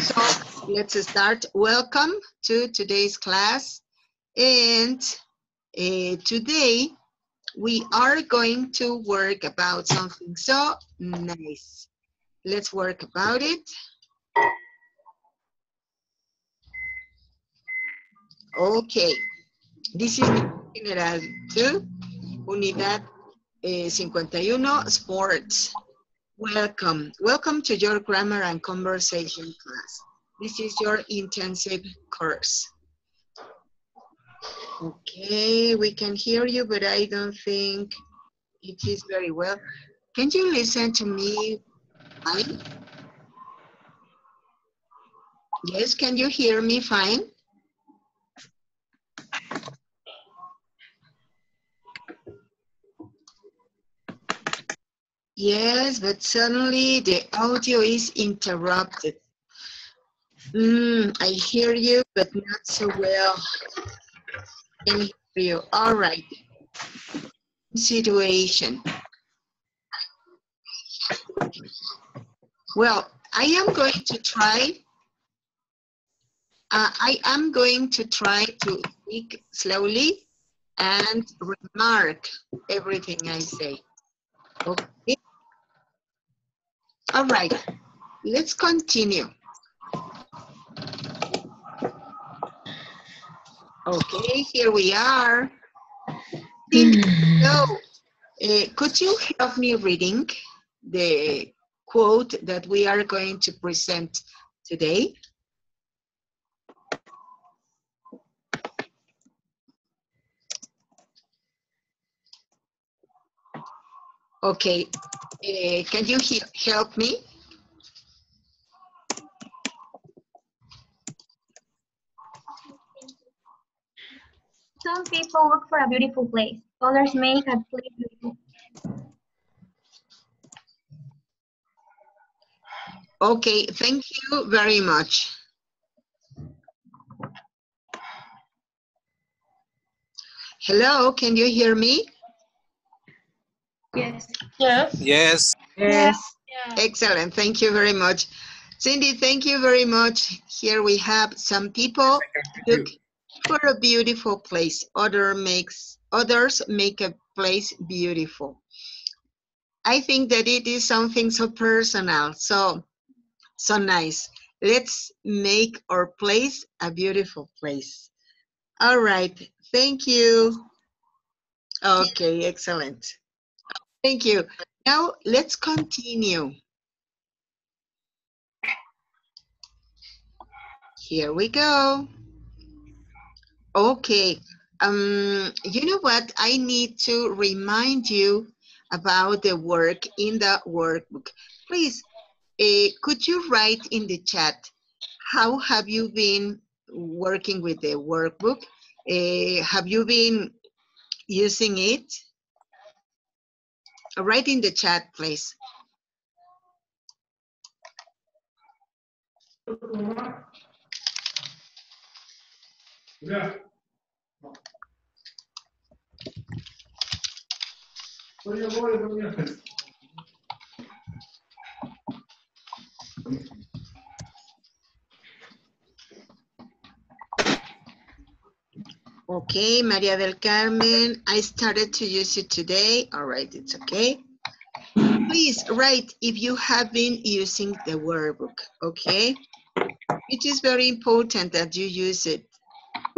So let's start. Welcome to today's class. And uh, today we are going to work about something so nice. Let's work about it. Okay. This is General 2, Unidad eh, 51, Sports. Welcome. Welcome to your grammar and conversation class. This is your intensive course. Okay, we can hear you, but I don't think it is very well. Can you listen to me fine? Yes, can you hear me fine? Yes, but suddenly the audio is interrupted. Mm, I hear you, but not so well. Can hear you. All right. Situation. Well, I am going to try. Uh, I am going to try to speak slowly and remark everything I say. Okay. All right, let's continue. Okay, here we are. So, uh, could you help me reading the quote that we are going to present today? Okay, uh, can you he help me? Some people look for a beautiful place. Others make a place beautiful. Okay, thank you very much. Hello, can you hear me? Yes. Yes. Yes, Yes. Excellent, thank you very much. Cindy, thank you very much. Here we have some people look for a beautiful place. Other makes, others make a place beautiful. I think that it is something so personal, so, so nice. Let's make our place a beautiful place. All right, thank you. Okay, excellent. Thank you. Now let's continue. Here we go. Okay, um, you know what? I need to remind you about the work in the workbook. Please, uh, could you write in the chat, how have you been working with the workbook? Uh, have you been using it? Uh, write in the chat, please. Okay, Maria del Carmen, I started to use it today. All right, it's okay. Please write if you have been using the workbook, okay? It is very important that you use it.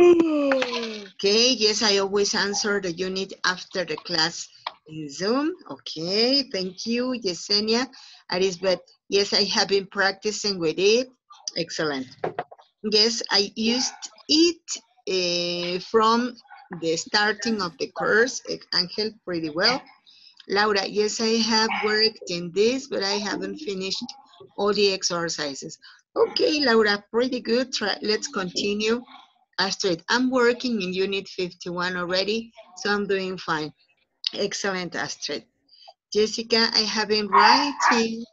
Okay, yes, I always answer the unit after the class in Zoom. Okay, thank you, Yesenia. Arisbeth, yes, I have been practicing with it. Excellent. Yes, I used it uh, from the starting of the course, Angel, pretty well. Laura, yes, I have worked in this, but I haven't finished all the exercises. Okay, Laura, pretty good. Try, let's continue. Astrid, I'm working in unit 51 already, so I'm doing fine. Excellent, Astrid. Jessica, I have been writing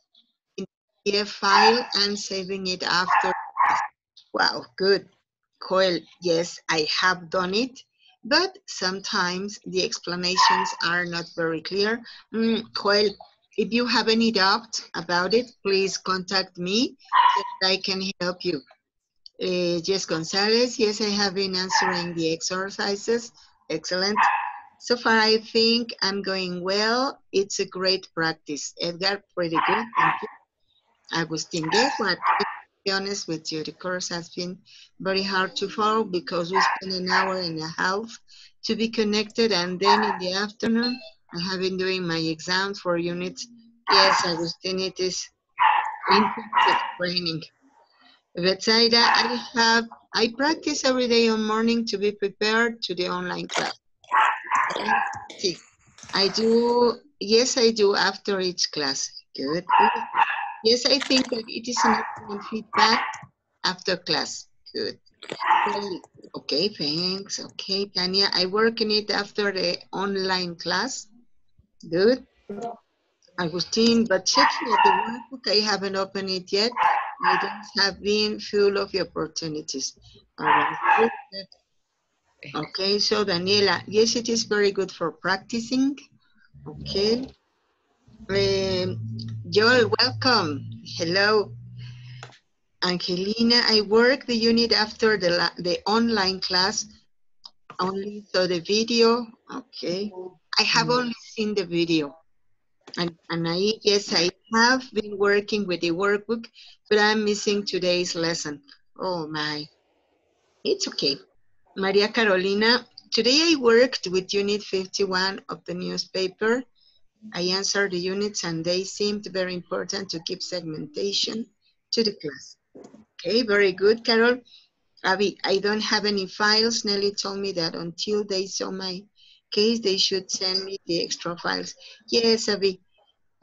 in the file and saving it after. Wow, good. Coel, yes, I have done it, but sometimes the explanations are not very clear. Mm, Coel, if you have any doubt about it, please contact me so I can help you. Uh, Jess Gonzalez, yes, I have been answering the exercises. Excellent. So far, I think I'm going well. It's a great practice. Edgar, pretty good. Thank you. Agustin, guess what? Be honest with you, the course has been very hard to follow because we spent an hour and a half to be connected, and then in the afternoon, I have been doing my exam for units. Yes, Agustin, it is intensive training. Betsaida, I have, I practice every day on morning to be prepared to the online class. I do, yes, I do after each class. Good. Yes, I think that it is an excellent feedback after class. Good. Okay, thanks. Okay, Tanya, I work in it after the online class. Good. Agustin, but checking at the workbook, I haven't opened it yet. I don't have been full of the opportunities. Right. Okay, so Daniela, yes, it is very good for practicing. Okay. Um, Joel, welcome. Hello. Angelina, I work the unit after the, la- the online class. Only saw the video. Okay. I have only seen the video. And, and I, yes, I have been working with the workbook, but I'm missing today's lesson. Oh my. It's okay. Maria Carolina, today I worked with unit 51 of the newspaper. I answered the units and they seemed very important to keep segmentation to the class. Okay, very good, Carol. Abby, I don't have any files. Nelly told me that until they saw my case, they should send me the extra files. Yes, Abby.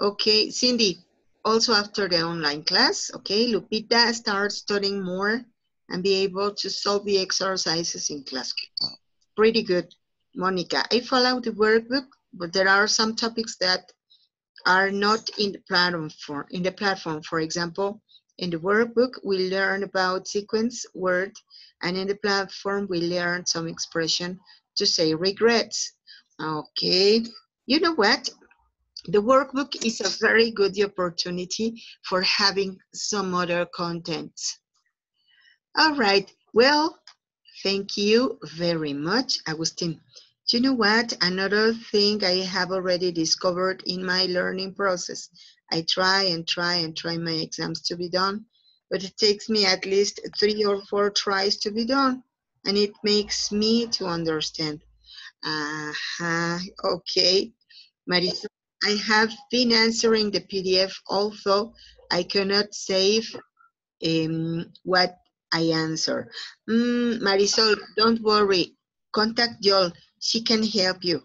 Okay, Cindy, also after the online class, okay, Lupita starts studying more and be able to solve the exercises in class. Pretty good. Monica, I follow the workbook, but there are some topics that are not in the platform. For, in the platform, for example, in the workbook, we learn about sequence word, and in the platform, we learn some expression to say regrets. Okay, you know what? The workbook is a very good opportunity for having some other content. All right, well, thank you very much, Agustin. Do you know what? Another thing I have already discovered in my learning process. I try and try and try my exams to be done, but it takes me at least three or four tries to be done, and it makes me to understand. Uh-huh, okay. Marisol, I have been answering the PDF, although I cannot save um, what I answer. Mm, Marisol, don't worry. Contact Joel. She can help you.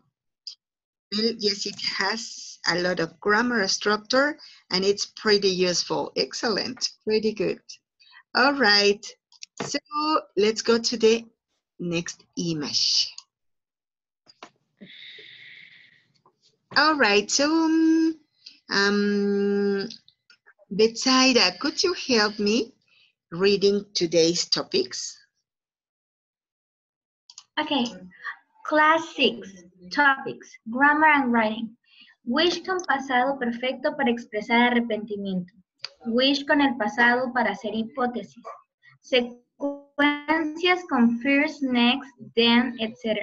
Well, yes, it has a lot of grammar structure and it's pretty useful. Excellent. Pretty good. All right. So let's go to the next image. All right. So, um, Betsaida, could you help me reading today's topics? Okay. Class 6. Topics. Grammar and writing. Wish con pasado perfecto para expresar arrepentimiento. Wish con el pasado para hacer hipótesis. Secuencias con first, next, then, etc.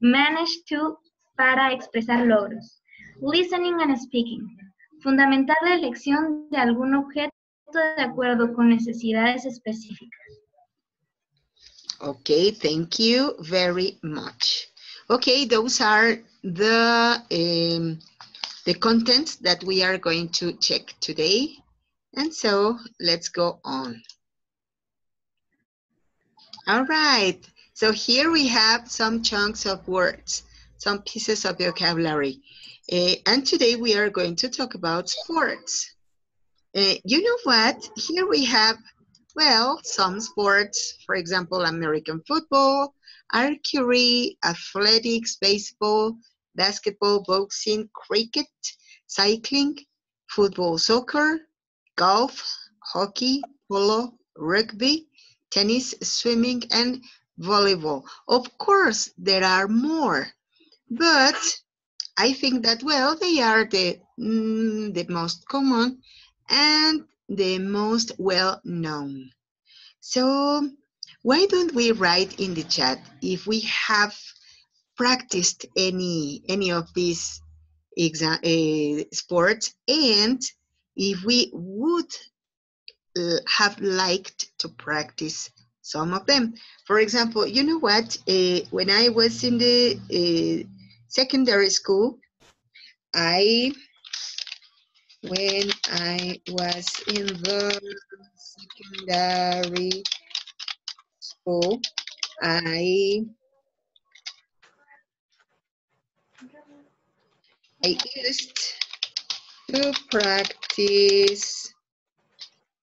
Manage to para expresar logros. Listening and speaking. Fundamentar la elección de algún objeto de acuerdo con necesidades específicas. Okay, thank you very much. Okay, those are the um, the contents that we are going to check today. And so let's go on. All right, so here we have some chunks of words, some pieces of vocabulary. Uh, and today we are going to talk about sports. Uh, you know what? Here we have well, some sports, for example, American football, archery, athletics, baseball, basketball, boxing, cricket, cycling, football, soccer, golf, hockey, polo, rugby, tennis, swimming, and volleyball. Of course, there are more, but I think that, well, they are the mm, the most common, and the most well-known. So why don't we write in the chat if we have practiced any any of these exam, uh, sports and if we would uh, have liked to practice some of them. For example, you know what? Uh, when I was in the uh, secondary school, I when I was in the secondary school, I I used to practice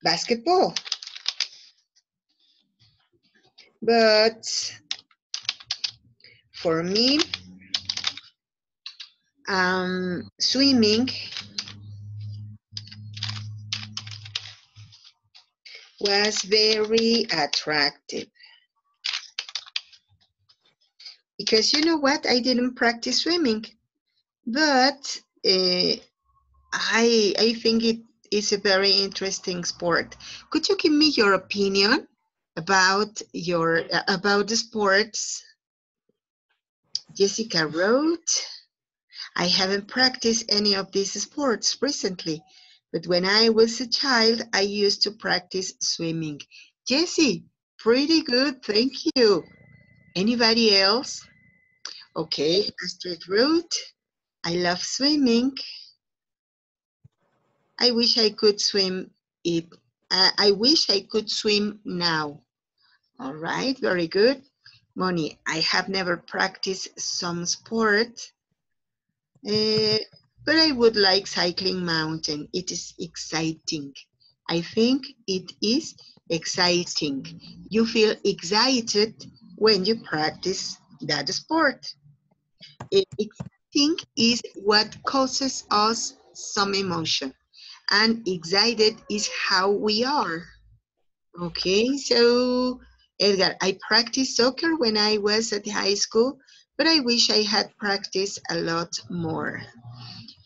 basketball. But for me, um, swimming was very attractive. Because you know what? I didn't practice swimming, but uh, I, I think it is a very interesting sport. Could you give me your opinion about your about the sports? Jessica wrote, I haven't practiced any of these sports recently, but when I was a child, I used to practice swimming. Jesse, pretty good, thank you. Anybody else? Okay, Astrid wrote, I love swimming. I wish I could swim it. Uh, I wish I could swim now. All right, very good. Moni, I have never practiced some sport, uh, but I would like cycling mountain. It is exciting. I think it is exciting. You feel excited when you practice that sport. Eh, exciting is what causes us some emotion and excited is how we are. Okay, so Edgar, I practiced soccer when I was at high school, but I wish I had practiced a lot more.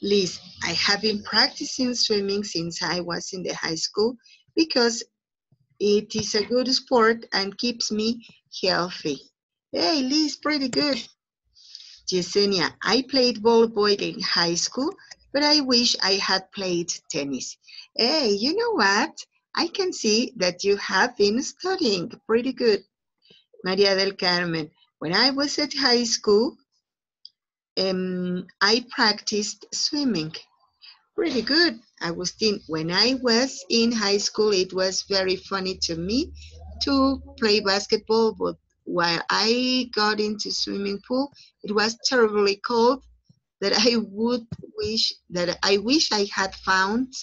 Liz, I have been practicing swimming since I was in the high school because it is a good sport and keeps me healthy. Hey, Liz, pretty good. Yesenia, I played volleyball in high school, but I wish I had played tennis. Hey, you know what? I can see that you have been studying pretty good. Maria del Carmen, when I was at high school, um, I practiced swimming. Pretty good, I was Agustin. When I was in high school, it was very funny to me to play basketball, but while I got into swimming pool, it was terribly cold that I would wish that I wish I had found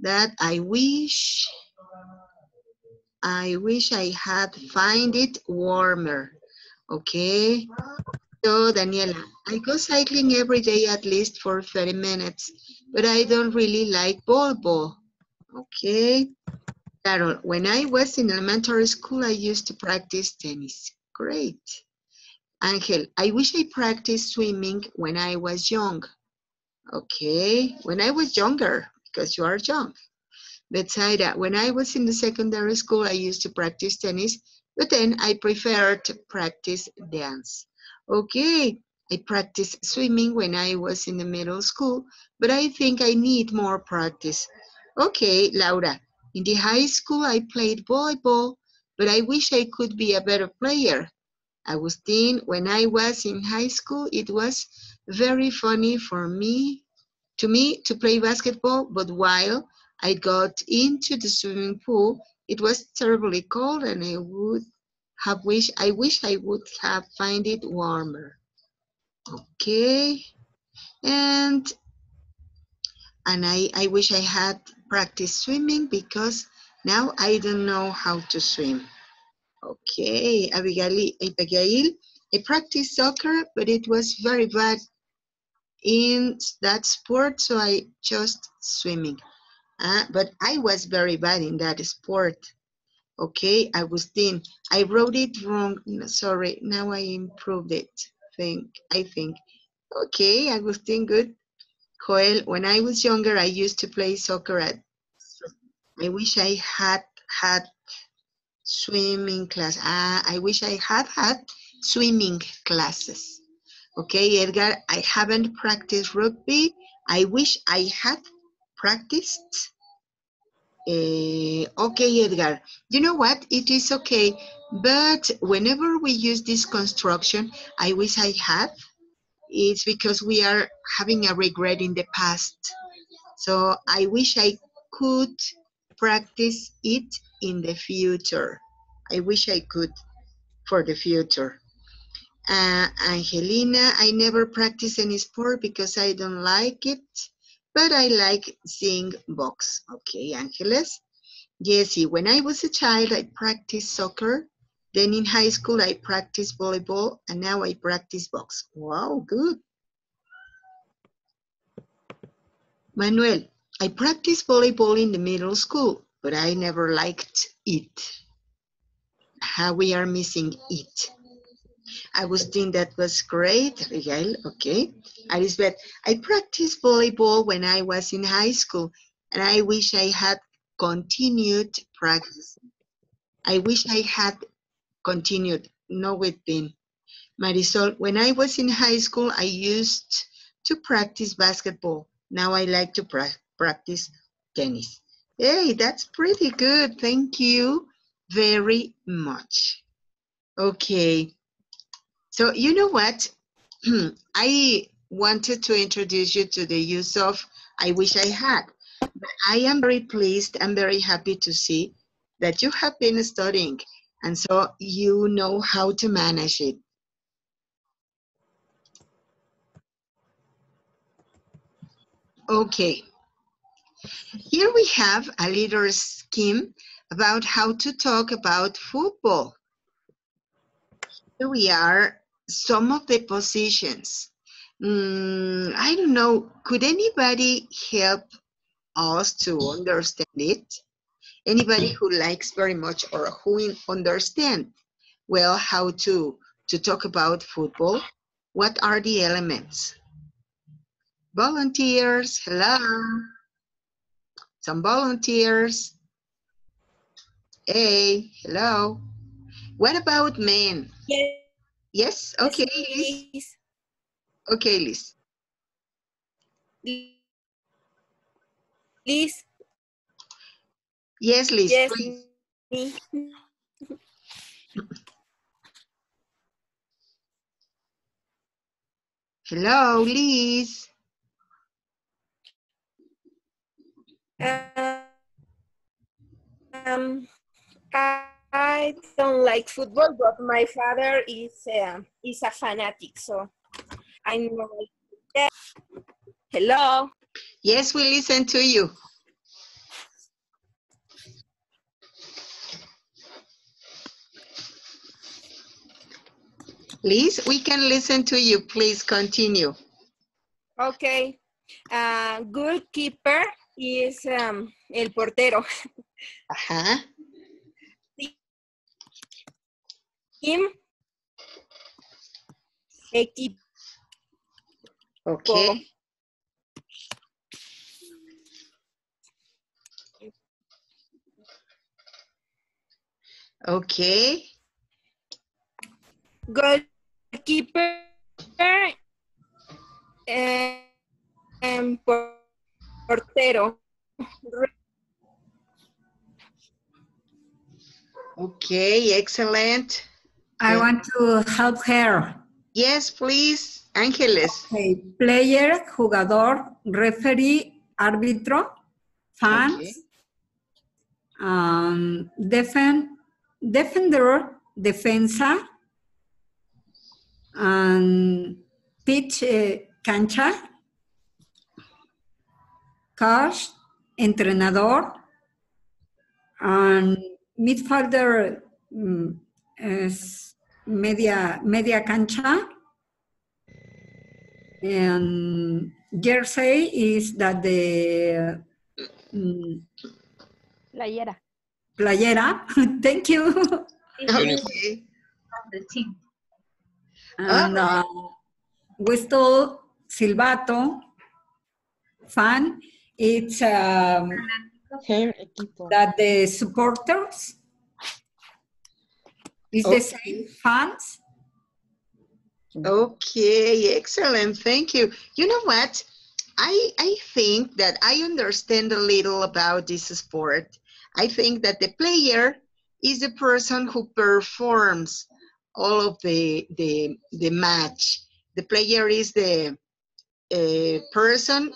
that I wish I wish I had find it warmer. Okay. So Daniela, I go cycling every day at least for 30 minutes, but I don't really like ball ball. Okay. Carol, when I was in elementary school, I used to practice tennis. Great. Angel, I wish I practiced swimming when I was young. Okay, when I was younger, because you are young. Betsaida, when I was in the secondary school, I used to practice tennis, but then I preferred to practice dance. Okay, I practiced swimming when I was in the middle school, but I think I need more practice. Okay, Laura, in the high school, I played volleyball, but I wish I could be a better player. Agustin, when I was in high school, it was very funny for me, to me, to play basketball, but while I got into the swimming pool, it was terribly cold and I would have wished, I wish I would have find it warmer. Okay, and and I, I wish I had practiced swimming because now I don't know how to swim. Okay, Abigail, Abigail, I practiced soccer, but it was very bad in that sport, so I chose swimming. Uh, but I was very bad in that sport. Okay, Agustin, I wrote it wrong. Sorry, now I improved it. Think I think, Okay, Agustin, good. Joel, when I was younger, I used to play soccer at, I wish I had had swimming class. Ah, I wish I had had swimming classes. Okay, Edgar, I haven't practiced rugby. I wish I had practiced. Uh, okay, Edgar, you know what? It is okay. But whenever we use this construction, I wish I had, it's because we are having a regret in the past. So I wish I could practice it in the future. I wish I could for the future. Uh, Angelina, I never practice any sport because I don't like it, but I like seeing box. Okay, Angeles. Jessie, when I was a child, I practiced soccer. Then in high school, I practiced volleyball, and now I practice box. Wow, good. Manuel, I practiced volleyball in the middle school, but I never liked it. How we are missing it. Agustin, that was great. Miguel, okay. Arisbeth, I practiced volleyball when I was in high school, and I wish I had continued practicing. I wish I had continued, no with been. Marisol, when I was in high school, I used to practice basketball. Now I like to pra practice tennis. Hey, that's pretty good. Thank you very much. Okay. So you know what? I wanted to introduce you to the use of I wish I had. But I am very pleased and very happy to see that you have been studying and so you know how to manage it. Okay. Here we have a little scheme about how to talk about football. Here we are, some of the positions. Mm, I don't know, could anybody help us to understand it? Anybody who likes very much or who understand well how to, to talk about football? What are the elements? Volunteers, hello. Some volunteers. Hey, hello. What about men? Yes. Yes, okay, Liz. Liz. Okay, Liz. Liz. Yes, Liz, Yes. please. me. Hello, Liz. Um, I, I don't like football, but my father is uh, is a fanatic, so I know. Yeah. Hello. Yes, we listen to you. Liz, we can listen to you. Please continue. Okay. Uh, goalkeeper is um, el portero. Ajá. Team. Equipo. Okay. Okay. Goalkeeper. eh, em, por- portero. Okay, excellent. I want to help her. Yes, please. Ángeles. Okay. Player, jugador, referee, árbitro, fans, Okay. um, defen- defender, defensa, and pitch, eh, cancha, coach, entrenador, and midfielder es media, media cancha, and jersey is that the mm, Playera. playera. Thank you. Okay. the team. And uh, whistle silbato. Fan, it's um, that the supporters is the same fans. Okay, excellent. Thank you. You know what? I I think that I understand a little about this sport. I think that the player is the person who performs all of the the the match. The player is the uh, person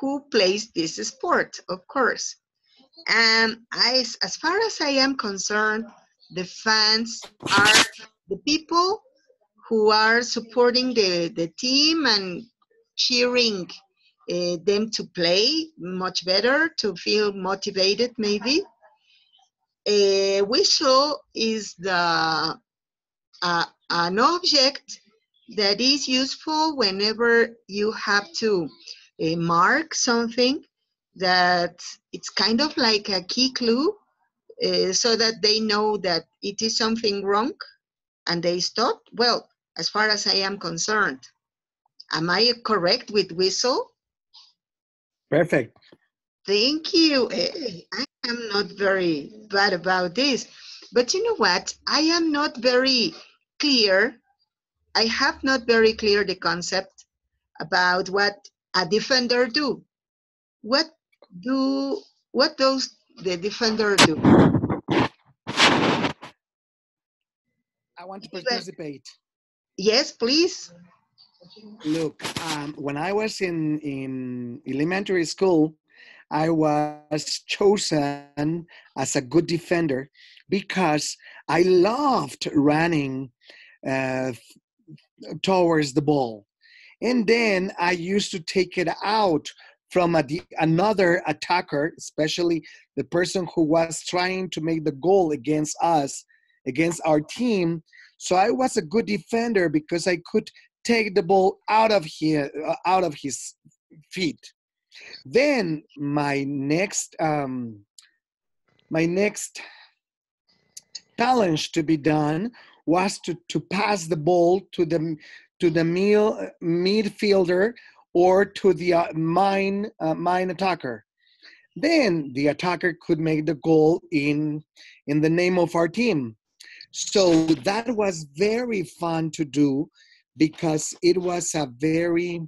who plays this sport, of course. And I, as far as I am concerned, the fans are the people who are supporting the, the team and cheering uh, them to play much better, to feel motivated maybe. A whistle is the uh, an object that is useful whenever you have to uh, mark something that it's kind of like a key clue uh, so that they know that it is something wrong and they stop. Well, as far as I am concerned. Am I correct with whistle? Perfect. Thank you. Eh, I am not very bad about this. But you know what? I am not very clear. I have not very clear the concept about what a defender do. What do what does the defender do? I want to participate. Yes, please. Look, um, when I was in, in elementary school, I was chosen as a good defender because I loved running uh, towards the ball. And then I used to take it out from a, another attacker, especially the person who was trying to make the goal against us, against our team. So I was a good defender because I could take the ball out of his, out of his feet. Then my next um, my next challenge to be done was to, to pass the ball to the to the meal, midfielder or to the uh, mine uh, mine attacker. Then the attacker could make the goal in in the name of our team. So that was very fun to do because it was a very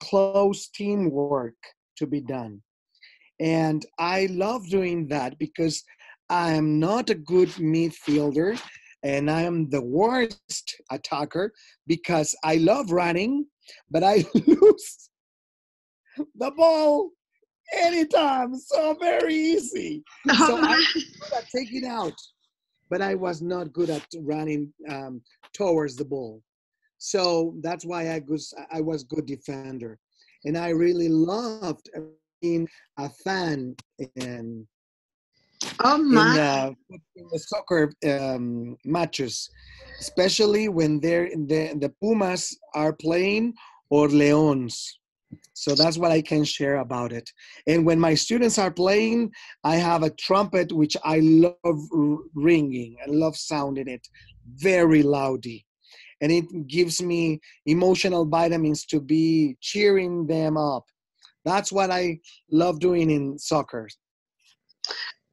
close teamwork to be done. And I love doing that because I am not a good midfielder and I am the worst attacker because I love running, but I lose the ball anytime. So very easy. So I was good at taking out, but I was not good at running um, towards the ball. So that's why I was I was good defender, and I really loved being a fan in Oh in, my. uh, in the soccer um, matches, especially when they're the the Pumas are playing or Leons. So that's what I can share about it. And when my students are playing, I have a trumpet which I love ringing. I love sounding it very loudly. And it gives me emotional vitamins to be cheering them up. That's what I love doing in soccer.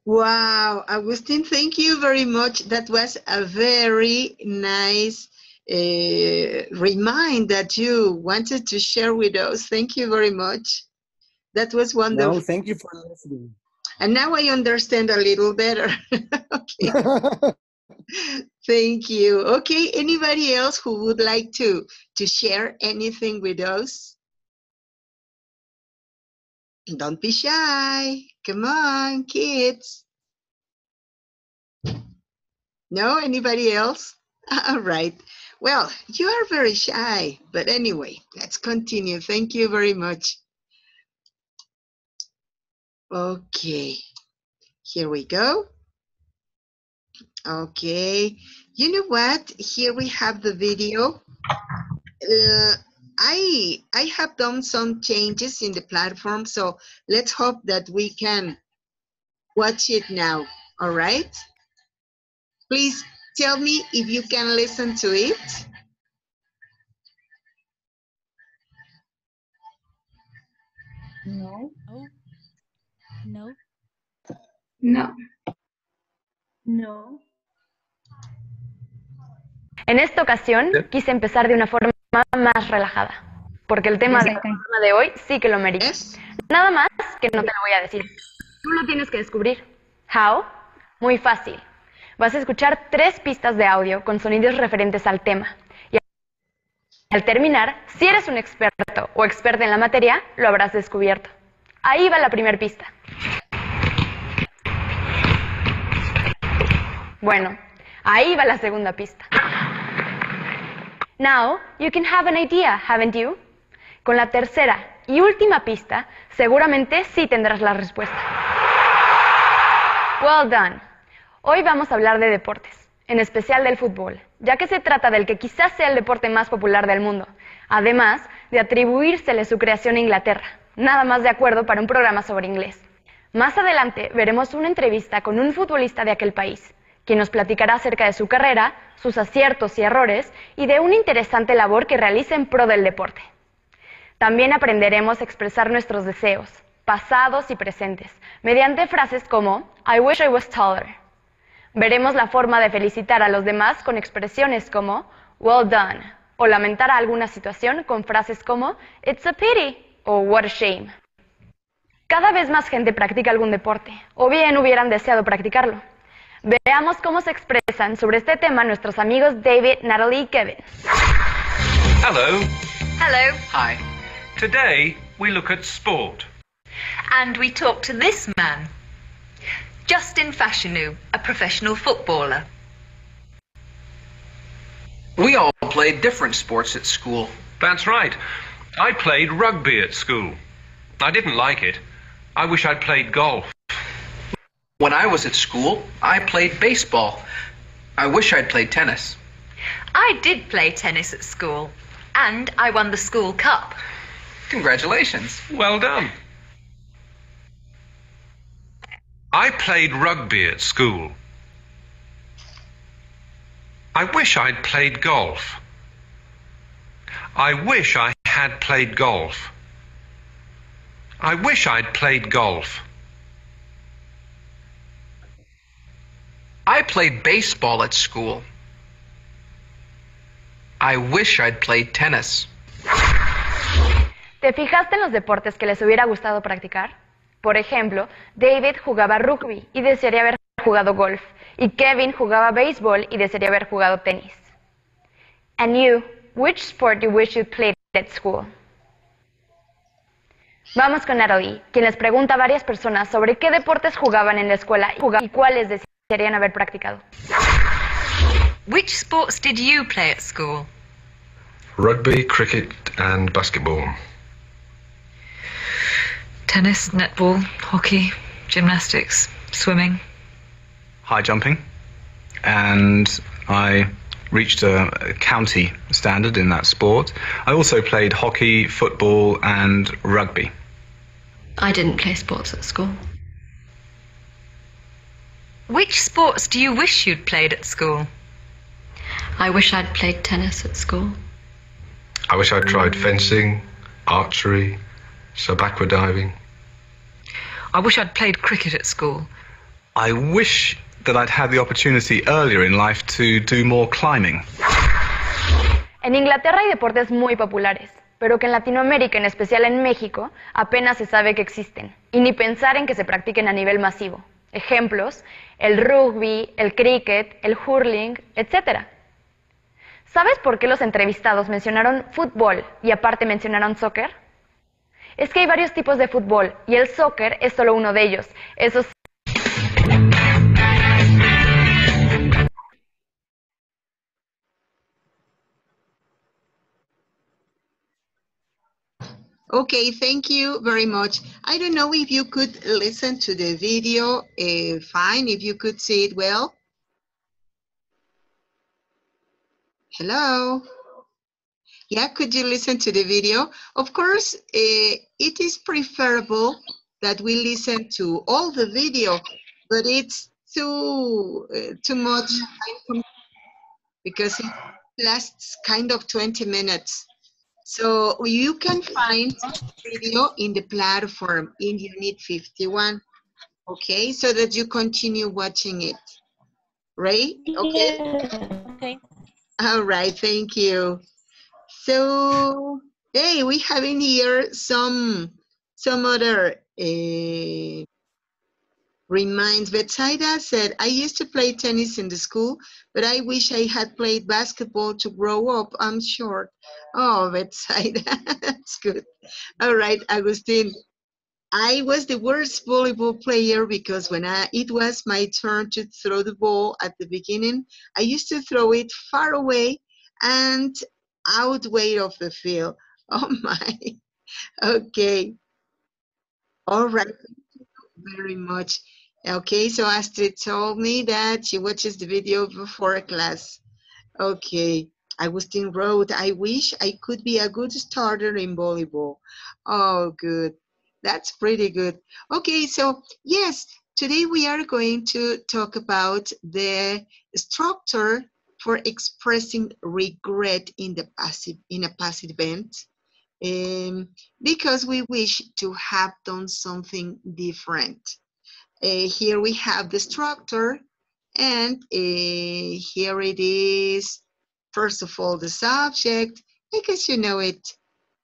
Wow, Agustin, thank you very much. That was a very nice uh, remind that you wanted to share with us. Thank you very much. That was wonderful. No, thank you for listening. And now I understand a little better. okay, thank you. Okay, anybody else who would like to to share anything with us? Don't be shy. Come on, kids. No, anybody else? All right. Well, you are very shy, but anyway, let's continue. Thank you very much. Okay, here we go. Okay, you know what? Here we have the video. Uh, I, I have done some changes in the platform, so let's hope that we can watch it now, all right? Please tell me if you can listen to it. No. No. No. No. No. En esta ocasión quise empezar de una forma más relajada, porque el tema del programa de hoy sí que lo merece. Yes. Nada más que no te lo voy a decir. Tú lo tienes que descubrir. ¿How? Muy fácil. Vas a escuchar tres pistas de audio con sonidos referentes al tema. Y al terminar, si eres un experto o experta en la materia, lo habrás descubierto. Ahí va la primera pista. Bueno, ahí va la segunda pista. Now, you can have an idea, haven't you? Con la tercera y última pista, seguramente sí tendrás la respuesta. Well done. Hoy vamos a hablar de deportes, en especial del fútbol, ya que se trata del que quizás sea el deporte más popular del mundo, además de atribuírsele su creación a Inglaterra, nada más de acuerdo para un programa sobre inglés. Más adelante veremos una entrevista con un futbolista de aquel país, quien nos platicará acerca de su carrera, sus aciertos y errores y de una interesante labor que realiza en pro del deporte. También aprenderemos a expresar nuestros deseos, pasados y presentes, mediante frases como I wish I was taller. Veremos la forma de felicitar a los demás con expresiones como well done o lamentar alguna situación con frases como it's a pity o what a shame. Cada vez más gente practica algún deporte, o bien hubieran deseado practicarlo. Veamos cómo se expresan sobre este tema nuestros amigos David, Natalie y Kevin. Hello. Hello, Hi. Today we look at sport. and we talk to this man, Justin Fashanu, a professional footballer. We all played different sports at school. That's right. I played rugby at school. I didn't like it. I wish I'd played golf. When I was at school, I played baseball. I wish I'd played tennis. I did play tennis at school, and I won the school cup. Congratulations. Well done. I played rugby at school. I wish I'd played golf. I wish I had played golf. I wish I'd played golf. I played baseball at school. I wish I'd played tennis. ¿Te fijaste en los deportes que les hubiera gustado practicar? Por ejemplo, David jugaba rugby y desearía haber jugado golf, y Kevin jugaba béisbol y desearía haber jugado tenis. And you, which sport you wish you played at school? Vamos con Natalie, quien les pregunta a varias personas sobre qué deportes jugaban en la escuela y juga- y cuáles desearían haber practicado. Which sports did you play at school? Rugby, cricket, and basketball. Tennis, netball, hockey, gymnastics, swimming. high jumping, and I reached a, a county standard in that sport. I also played hockey, football, and rugby. I didn't play sports at school. Which sports do you wish you'd played at school? I wish I'd played tennis at school. I wish I'd tried fencing, archery, sub-aqua diving. I wish I'd played cricket at school. I wish that I'd had the opportunity earlier in life to do more climbing. En Inglaterra hay deportes muy populares, pero que en Latinoamérica, en especial en México, apenas se sabe que existen, y ni pensar en que se practiquen a nivel masivo. Ejemplos, el rugby, el cricket, el hurling, etc. ¿Sabes por qué los entrevistados mencionaron fútbol y aparte mencionaron soccer? Es que hay varios tipos de fútbol y el soccer es solo uno de ellos. Eso Okay, thank you very much. I don't know if you could listen to the video, uh, fine, if you could see it well. Hello? Yeah, could you listen to the video? Of course, uh, it is preferable that we listen to all the video, but it's too, uh, too much time because it lasts kind of 20 minutes. So you can find video in the platform in Unit 51. Okay, so that you continue watching it. Right? Okay. Okay. All right, thank you. So, hey, we have in here some some other uh, reminds. Betsaida said, I used to play tennis in the school, but I wish I had played basketball to grow up. I'm short. Oh, Betsaida, that's good. All right, Agustin. I was the worst volleyball player because when I, it was my turn to throw the ball at the beginning, I used to throw it far away and outway of the field. Oh my. Okay. All right. Thank you very much. Okay, so Astrid told me that she watches the video before class. Okay. Agustin wrote, I wish I could be a good starter in volleyball. Oh, good. That's pretty good. Okay, so yes, today we are going to talk about the structure for expressing regret in the passive in a passive event um, because we wish to have done something different. Uh, here we have the structure and uh, here it is. First of all, the subject, because you know it,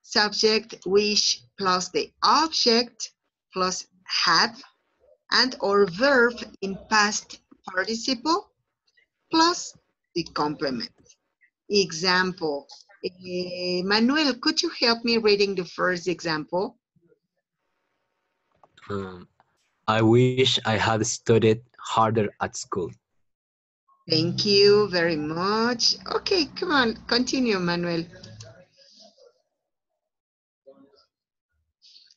subject, wish, plus the object, plus have, and or verb in past participle, plus the complement. Example. Eh, Manuel, could you help me reading the first example? Um, I wish I had studied harder at school. Thank you very much. Okay, come on, continue, Manuel.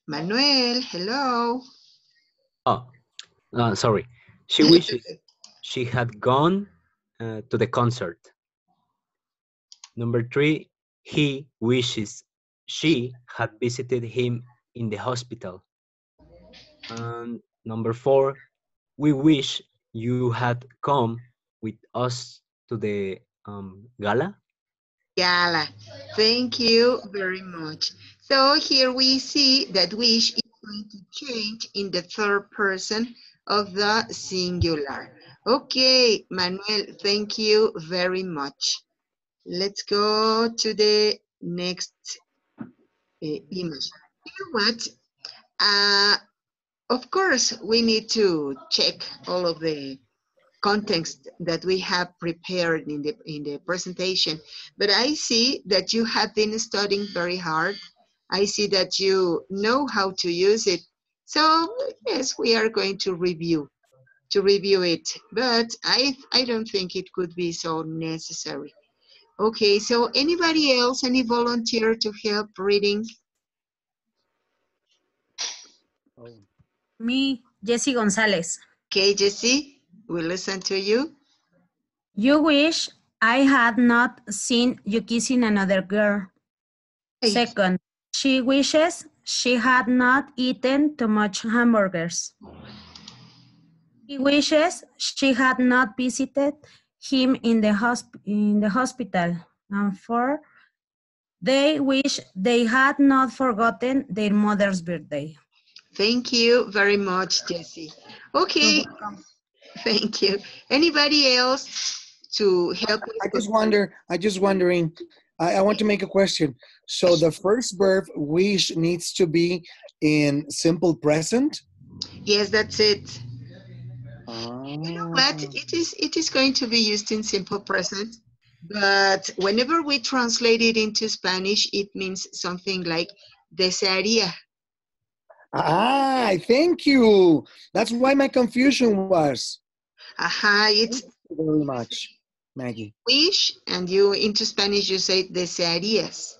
Manuel, hello. Oh, uh, sorry. She wishes she had gone uh, to the concert. Number three, he wishes she had visited him in the hospital. And number four, we wish you had come with us to the um, gala. Gala. Thank you very much. So here we see that wish is going to change in the third person of the singular. Okay, Manuel, thank you very much. Let's go to the next uh, image. You know what? Uh, of course, we need to check all of the context that we have prepared in the in the presentation. But I see that you have been studying very hard. I see that you know how to use it. So yes, we are going to review to review it. But I I don't think it could be so necessary. Okay, so anybody else, any volunteer to help reading? Oh. Me, Jesse Gonzalez. Okay, Jesse, we listen to you. You wish I had not seen you kissing another girl. Second, she wishes she had not eaten too much hamburgers. He wishes she had not visited him in the, hosp in the hospital. And four, they wish they had not forgotten their mother's birthday. Thank you very much, Jesse. Okay, thank you. Anybody else to help? I just wonder, I just wondering, I, I want to make a question. So the first verb, wish, needs to be in simple present? Yes, that's it. Ah. You know what? It is it is going to be used in simple present, but whenever we translate it into Spanish, it means something like desearía. Ah, thank you. That's why my confusion was. Aha, it's Thank you very much, Maggie. wish, and you into Spanish you say desearías.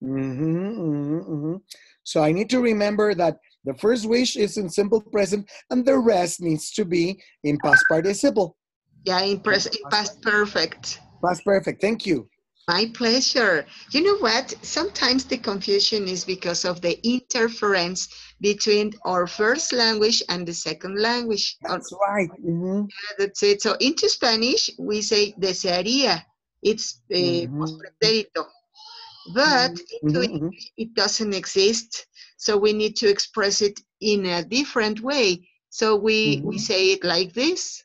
hmm hmm hmm So I need to remember that the first wish is in simple present and the rest needs to be in past participle. Yeah, in, pres- in past perfect. Past perfect. Thank you. My pleasure. You know what? Sometimes the confusion is because of the interference between our first language and the second language. That's right. Mhm. Yeah, that's it. So into Spanish, we say desearía. It's uh, Mhm. pretérito. But Mhm, mhm. It doesn't exist. So we need to express it in a different way. So we, we say it like this.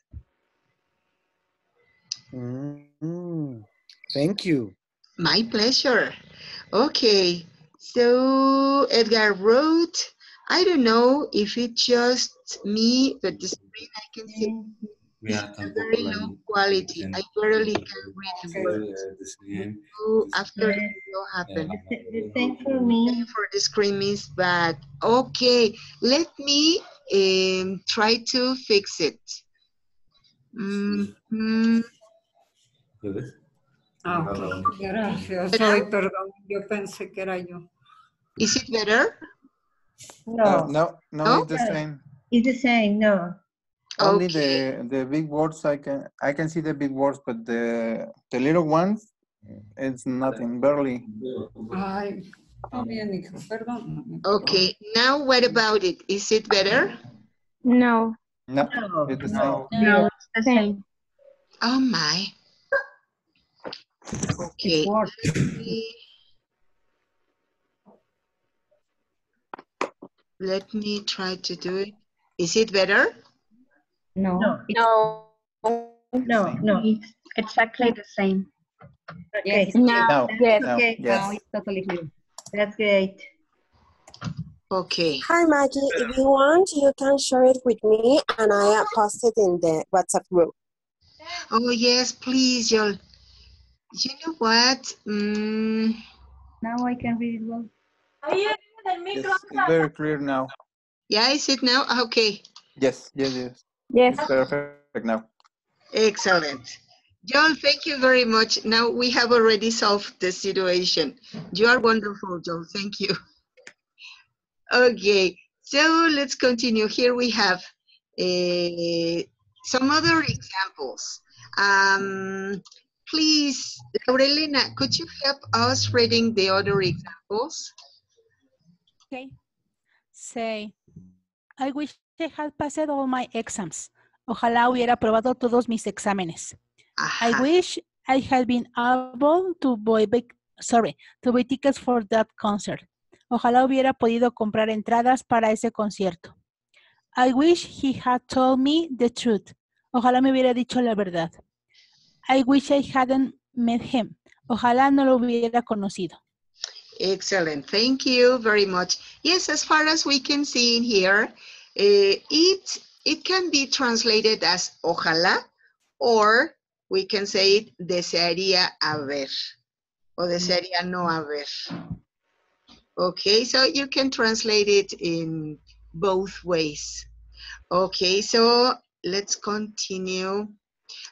Mm, Thank you. My pleasure. Okay, so Edgar wrote, I don't know if it's just me, but the screen I can see Mira, is very low quality. I barely can read the words. So after the video happened. The same for me. For the screen is bad. Okay, let me um, try to fix it. Mhm. Ah, ok. Gracias. Ay, perdón, yo pensé que era yo. Is it better? No, No, no, no, No? it's the same. it's the same, no. Only the the big words I can I can see the big words, but the the little ones, it's nothing, barely. Ay, está bien, hijo, perdón. Okay, now what about it? Is it better? No. No, it's the same. No, it's the same. Oh my. Okay. let me- Let me try to do it. Is it better? No. No. No, no. It's exactly the same. Okay. No. No, Yes. no, Okay. yes. Now it's totally clear. That's great. Okay. Hi, Maggie. If you want, you can share it with me and I post it in the WhatsApp group. Oh, yes, please, Joel. You know what? Mm, Now I can read it well. Yes, it's very clear now. yeah, is it now? Okay. Yes, yes, yes. Yes. It's perfect now. Excellent. Joel, thank you very much. Now we have already solved the situation. You are wonderful, Joel. Thank you. Okay, so let's continue. Here we have uh, some other examples. Um, please, Laurelena, could you help us reading the other examples? Okay. Say, I wish I had passed all my exams. Ojalá hubiera aprobado todos mis exámenes. I wish I had been able to buy, sorry, to buy tickets for that concert. Ojalá hubiera podido comprar entradas para ese concierto. I wish he had told me the truth. Ojalá me hubiera dicho la verdad. I wish I hadn't met him. Ojalá no lo hubiera conocido. Excellent. Thank you very much. Yes, as far as we can see in here, uh, it, it can be translated as ojalá, or we can say it desearía haber, o desearía no haber. Okay, so you can translate it in both ways. Okay, so let's continue.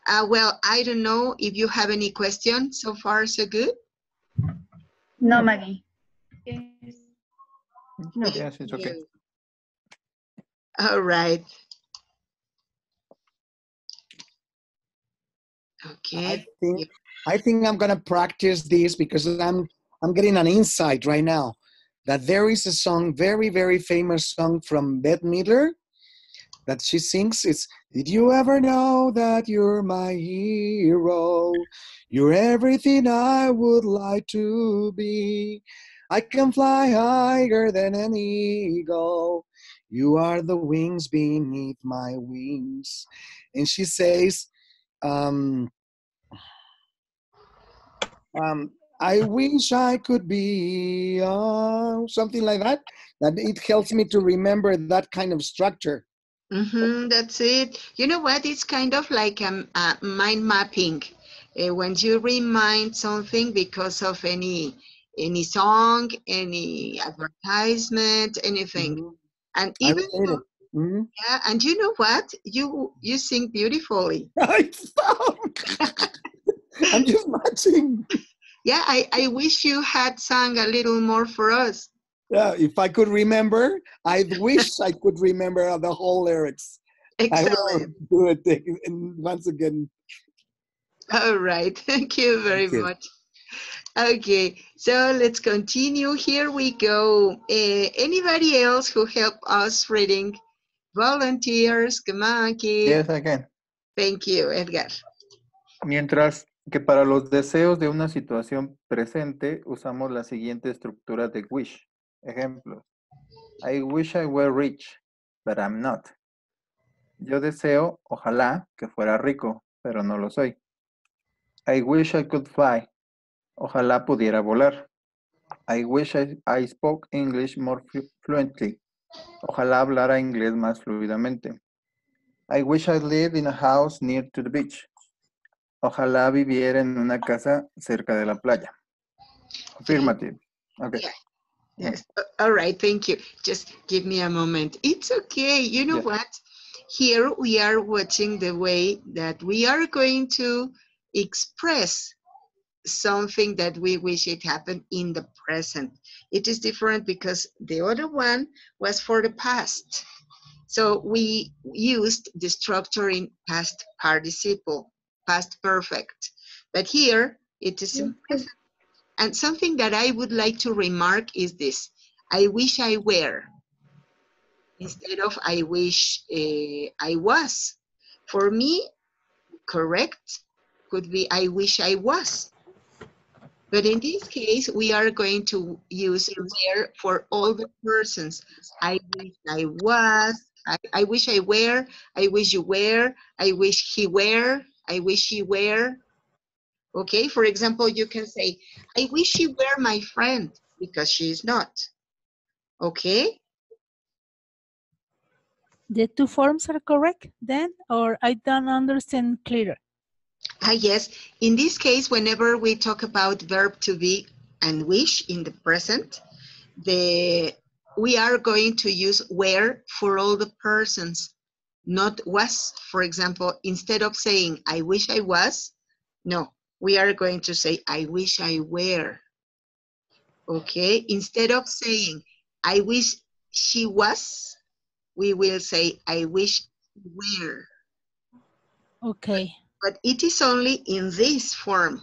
Uh, well, I don't know if you have any questions. So far, so good? No, Maggie. Yes, it's okay. All right. Okay. I think I think I'm gonna practice this because I'm I'm getting an insight right now that there is a song, very very famous song from Bette Midler, that she sings. It's Did you ever know that you're my hero? You're everything I would like to be. I can fly higher than an eagle. You are the wings beneath my wings. And she says, um, um, I wish I could be uh, something like that. That it helps me to remember that kind of structure. Mm-hmm, that's it. You know what? It's kind of like a, uh, mind mapping. Uh, when you remind something because of any any song, any advertisement, anything, and even though. Mhm. yeah, and you know what? You you sing beautifully. I'm just matching. Yeah, I I wish you had sung a little more for us. Yeah, if I could remember, I wish I could remember the whole lyrics. I will do it again- once again. All right. Thank you very Thank you. much. Okay, so let's continue. Here we go. Uh, anybody else who help us reading? Volunteers, come on, kid. Yes, again. Thank you, Edgar. Mientras que para los deseos de una situación presente usamos la siguiente estructura de wish. Ejemplos. I wish I were rich, but I'm not. Yo deseo, ojalá, que fuera rico, pero no lo soy. I wish I could fly. Ojalá pudiera volar. I wish I, spoke English more flu- fluently. Ojalá hablara inglés más fluidamente. I wish I lived in a house near to the beach. Ojalá viviera en una casa cerca de la playa. Affirmative. Okay. Yes. All right. Thank you. Just give me a moment. It's okay. You know Yeah. what? Here we are watching the way that we are going to express something that we wish it happened in the present. It is different because the other one was for the past. So we used the structure in past participle, past perfect. But here it is in present. And something that I would like to remark is this. I wish I were instead of I wish eh, I was. For me, correct could be I wish I was. But in this case, we are going to use were for all the persons. I wish I was, I, I wish I were, I wish you were, I wish he were, I wish he were. Okay, for example, you can say, I wish she were my friend because she is not. Okay, The two forms are correct then, or I don't understand clearer. Ah, yes. In this case, whenever we talk about verb to be and wish in the present, the we are going to use were for all the persons, not was. For example, instead of saying I wish I was, no, we are going to say I wish I were. Okay, instead of saying I wish she was, we will say I wish were. Okay. But it is only in this form,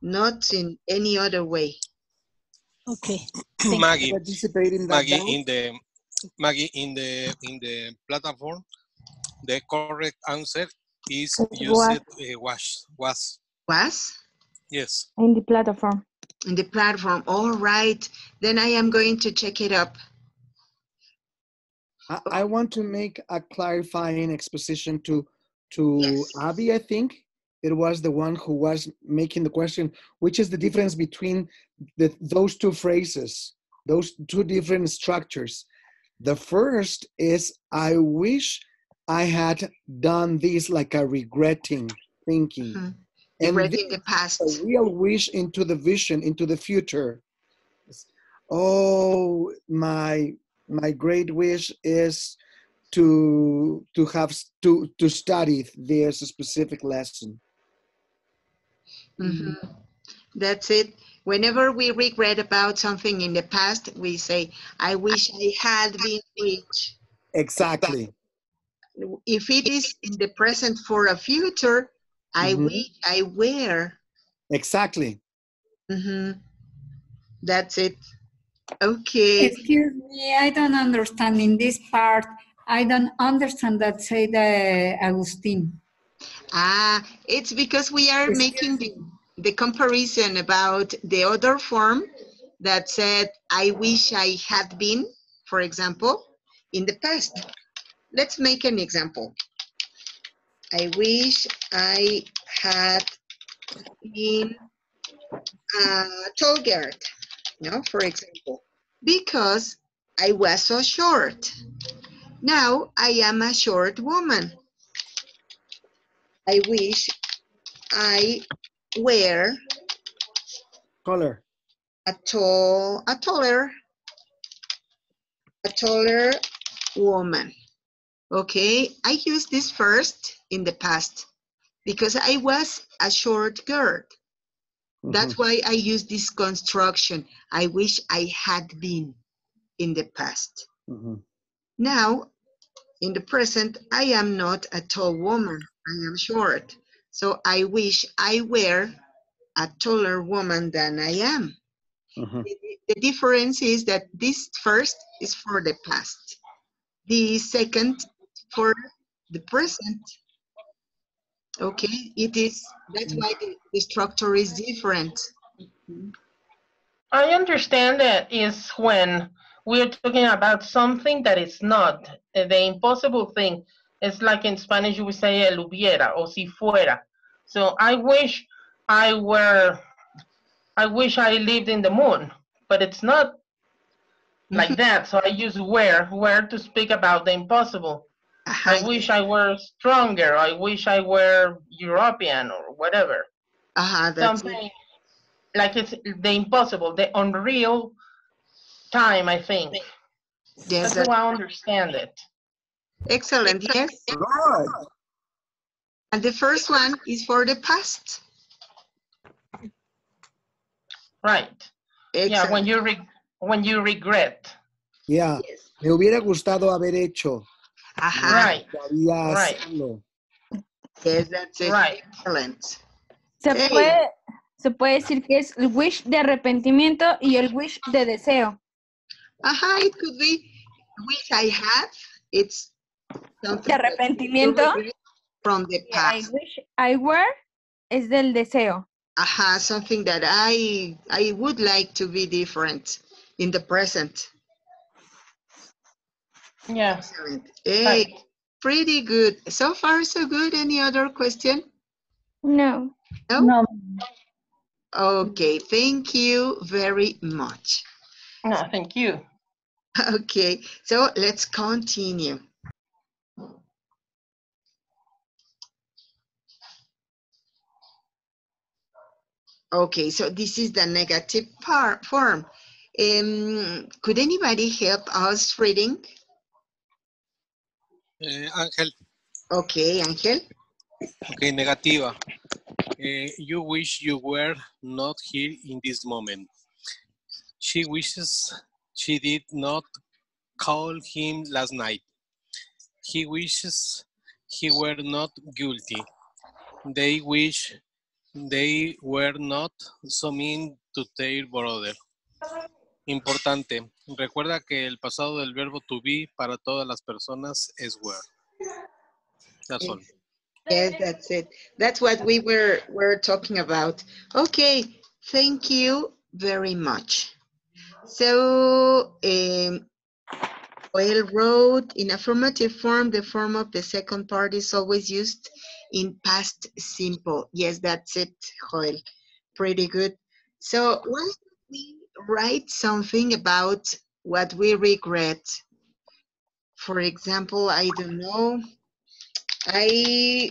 not in any other way. Okay. Maggie, in Maggie, doubt? in the Maggie in the in the platform, the correct answer is It used was. uh, was was Was? yes. In the platform. In the platform. All right. Then I am going to check it up. I, I want to make a clarifying exposition to to Abby, I think. It was the one who was making the question, which is the difference between the, those two phrases, those two different structures. The first is, I wish I had done this like a regretting thinking. Mm-hmm. And the past. a real wish into the vision, into the future. Oh, my my great wish is to to have to to study this specific lesson. Mhm. That's it. Whenever we regret about something in the past, we say, I wish I had been rich. Exactly. If it is in the present for a future, I Mhm. wish I were. Exactly. Mhm. That's it. Okay. Excuse me, I don't understand in this part. I don't understand that say the Agustin. Ah, it's because we are making the, the comparison about the other form that said, I wish I had been, for example, in the past. Let's make an example. I wish I had been a tall girl, no, for example, because I was so short. Now I am a short woman. I wish I were Color. a tall, a taller, a taller woman. Okay, I use this first in the past because I was a short girl. That's why I use this construction. I wish I had been in the past. Mhm. Now, in the present, I am not a tall woman. I am short. So I wish I were a taller woman than I am. Mhm. The difference is that this first is for the past. The second for the present. Okay, it is, that's why the, the structure is different. I understand that is when we're talking about something that is not the impossible thing. It's like in Spanish you would say el hubiera or si fuera. So I wish I were, I wish I lived in the moon, but it's not like that. So I use where, where to speak about the impossible. I wish I were stronger. I wish I were European or whatever. Uh-huh, that's Something like it's the impossible, the unreal time, I think. Yes, That's how I understand it. Excellent, yes. And the first one is for the past. Right. Yeah, when you re when you regret. Yeah. Me hubiera gustado haber hecho. Right. Todavía Right. hacerlo. Yes, that's it. Right. Excellent. Se Hey. puede, se puede decir que es el wish de arrepentimiento y el wish de deseo. Ajá, it could be wish I had. It's something De arrepentimiento. from the I past. wish I were es del deseo. Aha, something that I I would like to be different in the present. Yeah. Excellent. Hey, pretty good. So far, so good. Any other question? No. No? No. Okay, thank you very much. No, thank you. Okay, so let's continue. Okay, so this is the negative part form. Um, could anybody help us reading? Eh, Ángel, Okay, Angel. ok, negativa. Eh, you wish you were not here in this moment. She wishes she did not call him last night. He wishes he were not guilty. They wish they were not so mean to their brother. Importante. Recuerda que el pasado del verbo to be para todas las personas es were. That's all. Yes, that's it. That's what we were were talking about. Okay, thank you very much. So, um, Joel wrote in affirmative form, the form of the second part is always used in past simple. Yes, that's it, Joel. Pretty good. So, why don't we write something about what we regret? For example, I don't know. I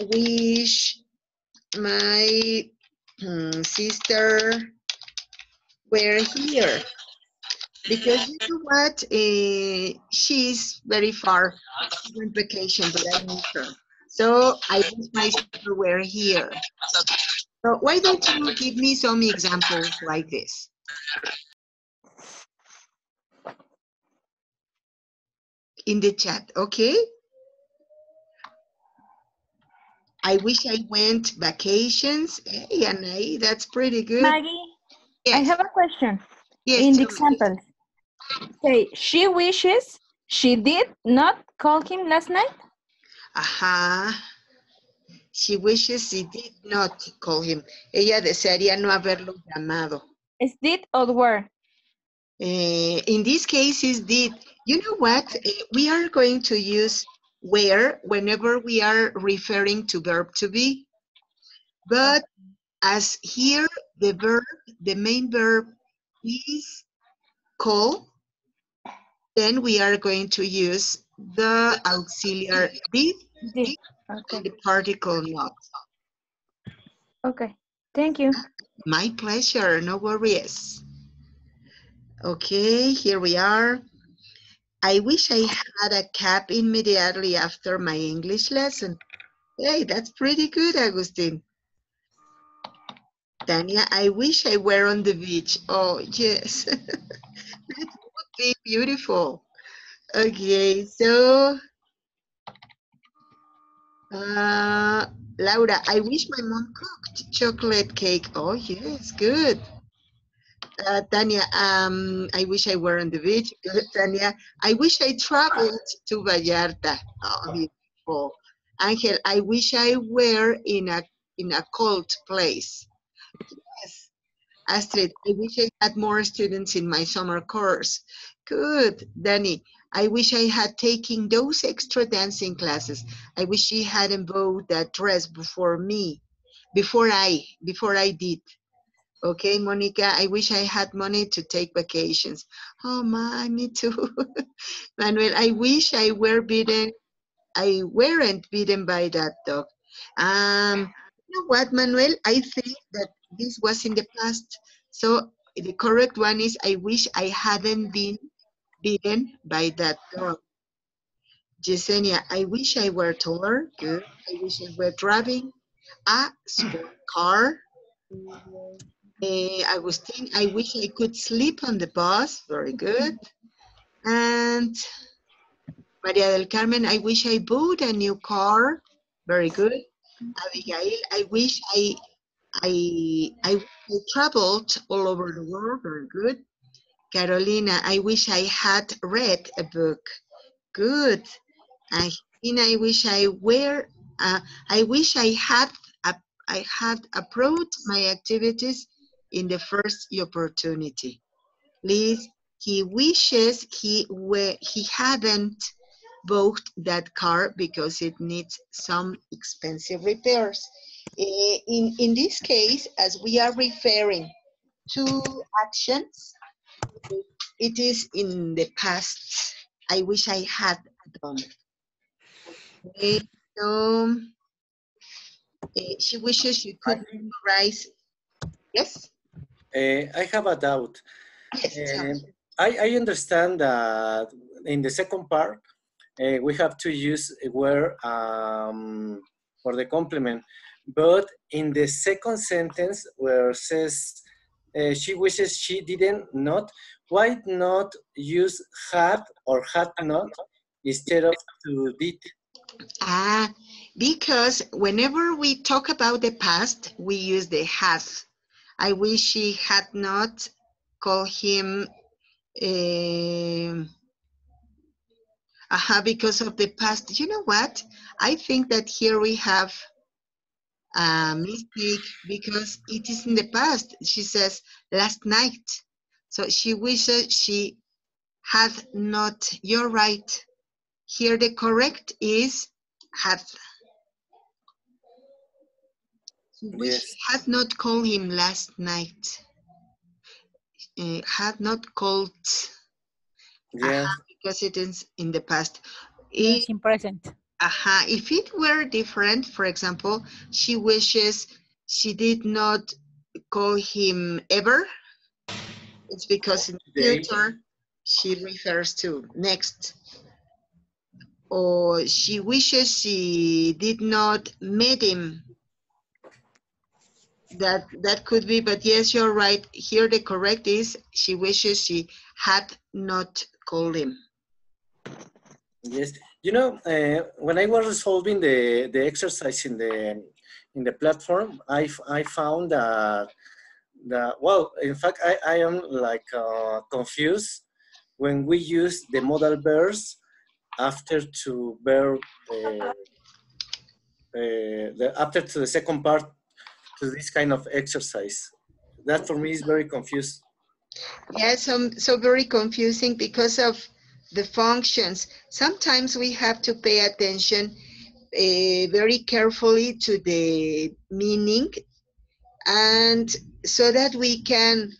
wish my hmm, sister were here because you know what uh, she's very far on vacation but i miss her so i wish my sister were here so why don't you give me some examples like this in the chat okay I wish I went vacations. Hey, Anai, that's pretty good. Maggie, I have a question. Yes, In the tell me. example, say she wishes she did not call him last night. Ajá. She wishes she did not call him. Ella desearía no haberlo llamado. Is did or were? Eh, in this case, is did. You know what? Eh, we are going to use where whenever we are referring to verb to be. But as here, the verb, the main verb is call, then we are going to use the auxiliary did Did. And the particle not. Okay. Thank you. My pleasure, no worries. Okay, here we are. I wish I had a cap immediately after my English lesson. Hey, that's pretty good, Agustin. Tanya, I wish I were on the beach. Oh, yes. that would be beautiful. Okay, so uh, Laura, I wish my mom cooked chocolate cake. Oh, yes, good. Uh, Tanya, um, I wish I were on the beach. Good, Tanya, I wish I traveled to Vallarta. Oh, beautiful. Angel, I wish I were in a in a cold place. Yes. Astrid, I wish I had more students in my summer course. Good. Danny, I wish I had taken those extra dancing classes. I wish she hadn't bought that dress before me, before I, before I did. Okay, Monica, I wish I had money to take vacations. Oh my, me too. Manuel, I wish I were bitten, I weren't bitten by that dog. Um, you know what, Manuel? I think that this was in the past. So the correct one is I wish I hadn't been bitten by that dog. Yesenia, I wish I were taller. Good. I wish I were driving a sport car. Uh, Agustin, I wish I could sleep on the bus. Very good. And Maria del Carmen, I wish I bought a new car. Very good. Abigail, I wish I I, I, I traveled all over the world. Very good. Carolina, I wish I had read a book. Good. I, I wish I were. Uh, I wish I had. A, I had approached my activities in the first opportunity. Liz, he wishes he were he hadn't bought that car because it needs some expensive repairs. Uh, in, in this case, as we are referring to actions, it is in the past. I wish I had done. Okay, so uh, she wishes she could memorize. Yes? Uh, I have a doubt. Uh, I, I understand that in the second part, uh, we have to use where um, for the complement. But in the second sentence where it says uh, she wishes she didn't not, why not use had or had not instead of to did? Ah, because whenever we talk about the past, we use the has. I wish she had not called him uh, aha, because of the past. You know what? I think that here we have a mistake because it is in the past. She says last night. So she wishes she had not. You're right. Here the correct is had. She Yes. had not called him last night. Uh, had not called Yeah. Aha, because it is in the past. Yes, in present. Aha, if it were different, for example, she wishes she did not call him ever, it's because in the future she refers to next. Or she wishes she did not meet him. That that could be, but yes, you're right. Here the correct is she wishes she had not called him. Yes, you know, uh, when I was resolving the, the exercise in the in the platform, I, I found that that well, in fact, I, I am like uh, confused when we use the modal verbs after to verb uh, the after to the second part to this kind of exercise. That for me is very confused. Yes, so, so very confusing because of the functions. Sometimes we have to pay attention uh, very carefully to the meaning and so that we can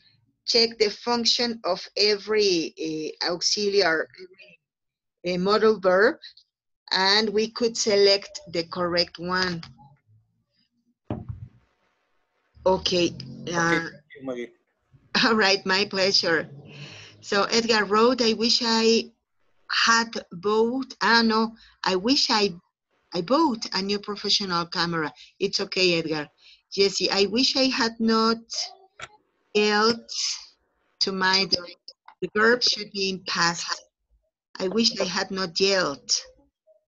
check the function of every uh, auxiliary uh, modal verb and we could select the correct one. Okay. Okay, uh, Maggie. All right, my pleasure. So Edgar wrote, I wish I had bought, ah no, I wish I, I bought a new professional camera. It's okay, Edgar. Jesse, I wish I had not yelled to my dog. The verb should be in past. I wish I had not yelled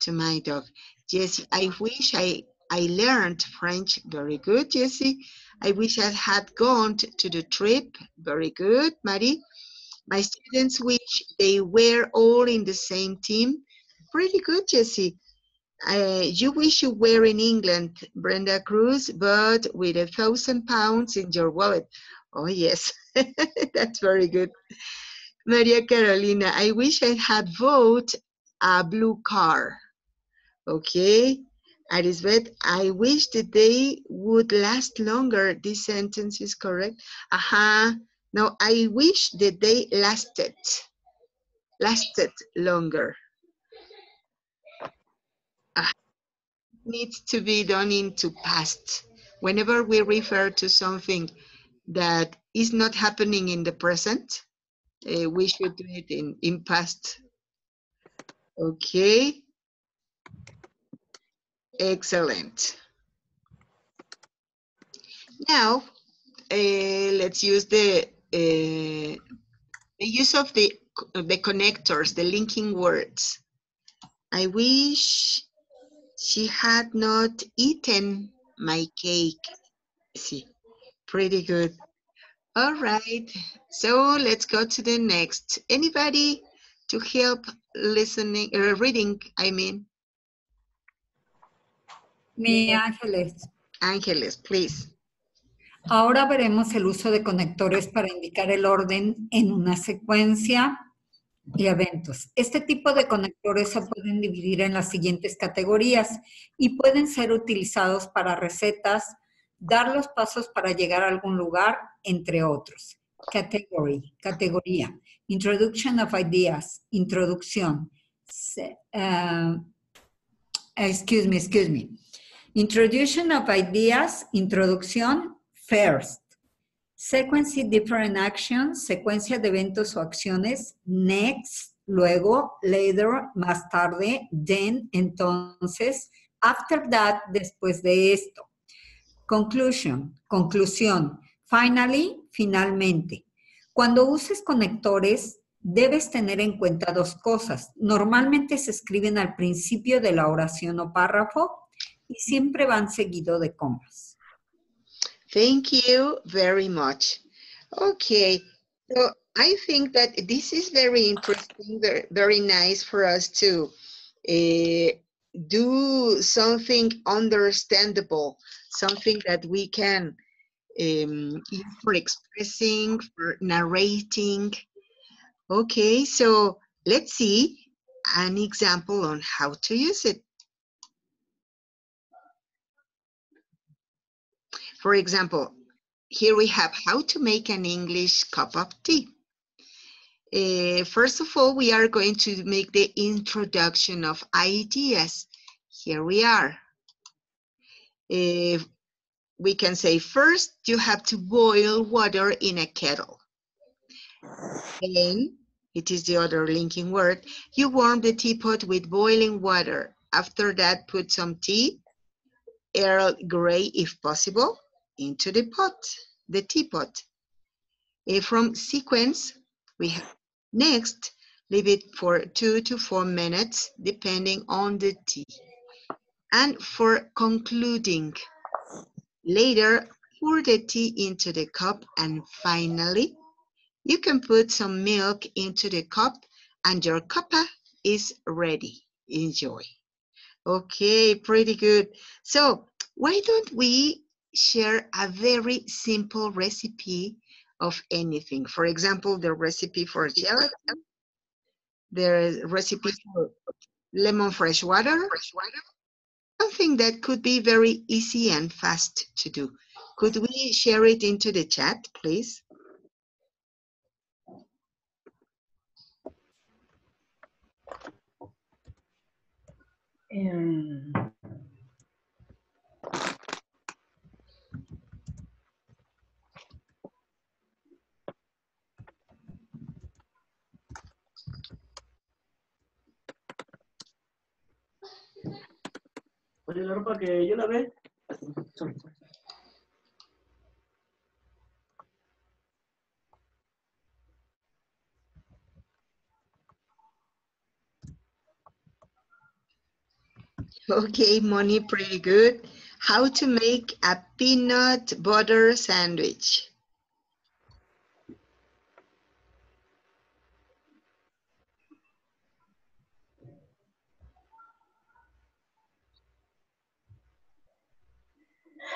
to my dog. Jesse, I wish I, I learned French. Very good, Jesse. I wish I had gone to the trip. Very good, Marie. My students wish they were all in the same team. Pretty good, Jesse. Uh, you wish you were in England, Brenda Cruz, but with a thousand pounds in your wallet. Oh, yes, that's very good. Maria Carolina, I wish I had bought a blue car. Okay. Elizabeth, I wish the day would last longer. This sentence is correct. Aha. Uh -huh. No, I wish the day lasted. Lasted longer. Uh, needs to be done into past. Whenever we refer to something that is not happening in the present, uh, we should do it in, in past. Okay. Excellent. Now, uh, let's use the the use of the the connectors, the linking words. I wish she had not eaten my cake. See, pretty good. All right, so let's go to the next. Anybody to help listening, uh, reading, I mean? Mi Ángeles. Ángeles, please. Ahora veremos el uso de conectores para indicar el orden en una secuencia y eventos. Este tipo de conectores se pueden dividir en las siguientes categorías y pueden ser utilizados para recetas, dar los pasos para llegar a algún lugar, entre otros. Category, categoría. Introduction of ideas, introducción. Uh, excuse me, excuse me. Introduction of ideas, introducción, first. Sequence different actions, secuencia de eventos o acciones, next, luego, later, más tarde, then, entonces, after that, después de esto. Conclusion, conclusión. Finally, finalmente. Cuando uses conectores, debes tener en cuenta dos cosas. Normalmente se escriben al principio de la oración o párrafo y siempre van seguido de comas. Thank you very much. Okay, so I think that this is very interesting, very, very nice for us to uh, do something understandable, something that we can um, for expressing, for narrating. Okay, so let's see an example on how to use it. For example, here we have how to make an English cup of tea. Uh, first of all, we are going to make the introduction of ideas. Here we are. Uh, we can say first, you have to boil water in a kettle. Then, it is the other linking word, you warm the teapot with boiling water. After that, put some tea, Earl Grey if possible, into the pot, the teapot. Uh, from sequence, we have next, leave it for two to four minutes, depending on the tea. And for concluding, later, pour the tea into the cup and finally, you can put some milk into the cup and your cuppa is ready. Enjoy. Okay, pretty good. So why don't we share a very simple recipe of anything. For example, the recipe for gelatin, the recipe for lemon fresh water, something that could be very easy and fast to do. Could we share it into the chat, please? Um, La ropa que yo la ve. Okay, money, pretty good. How to make a peanut butter sandwich.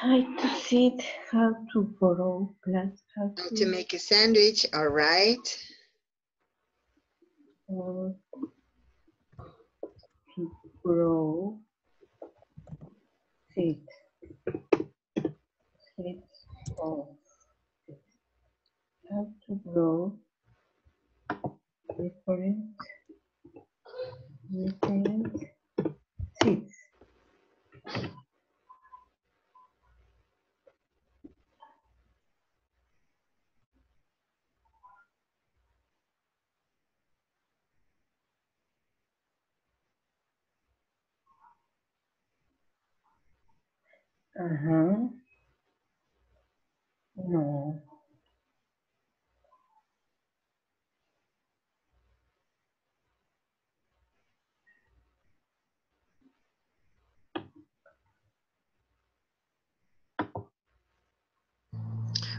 How to sit, how to borrow glass, how How to make a sandwich, all right. Or to grow seeds. Seeds of how to grow different different seeds. Ajá. No.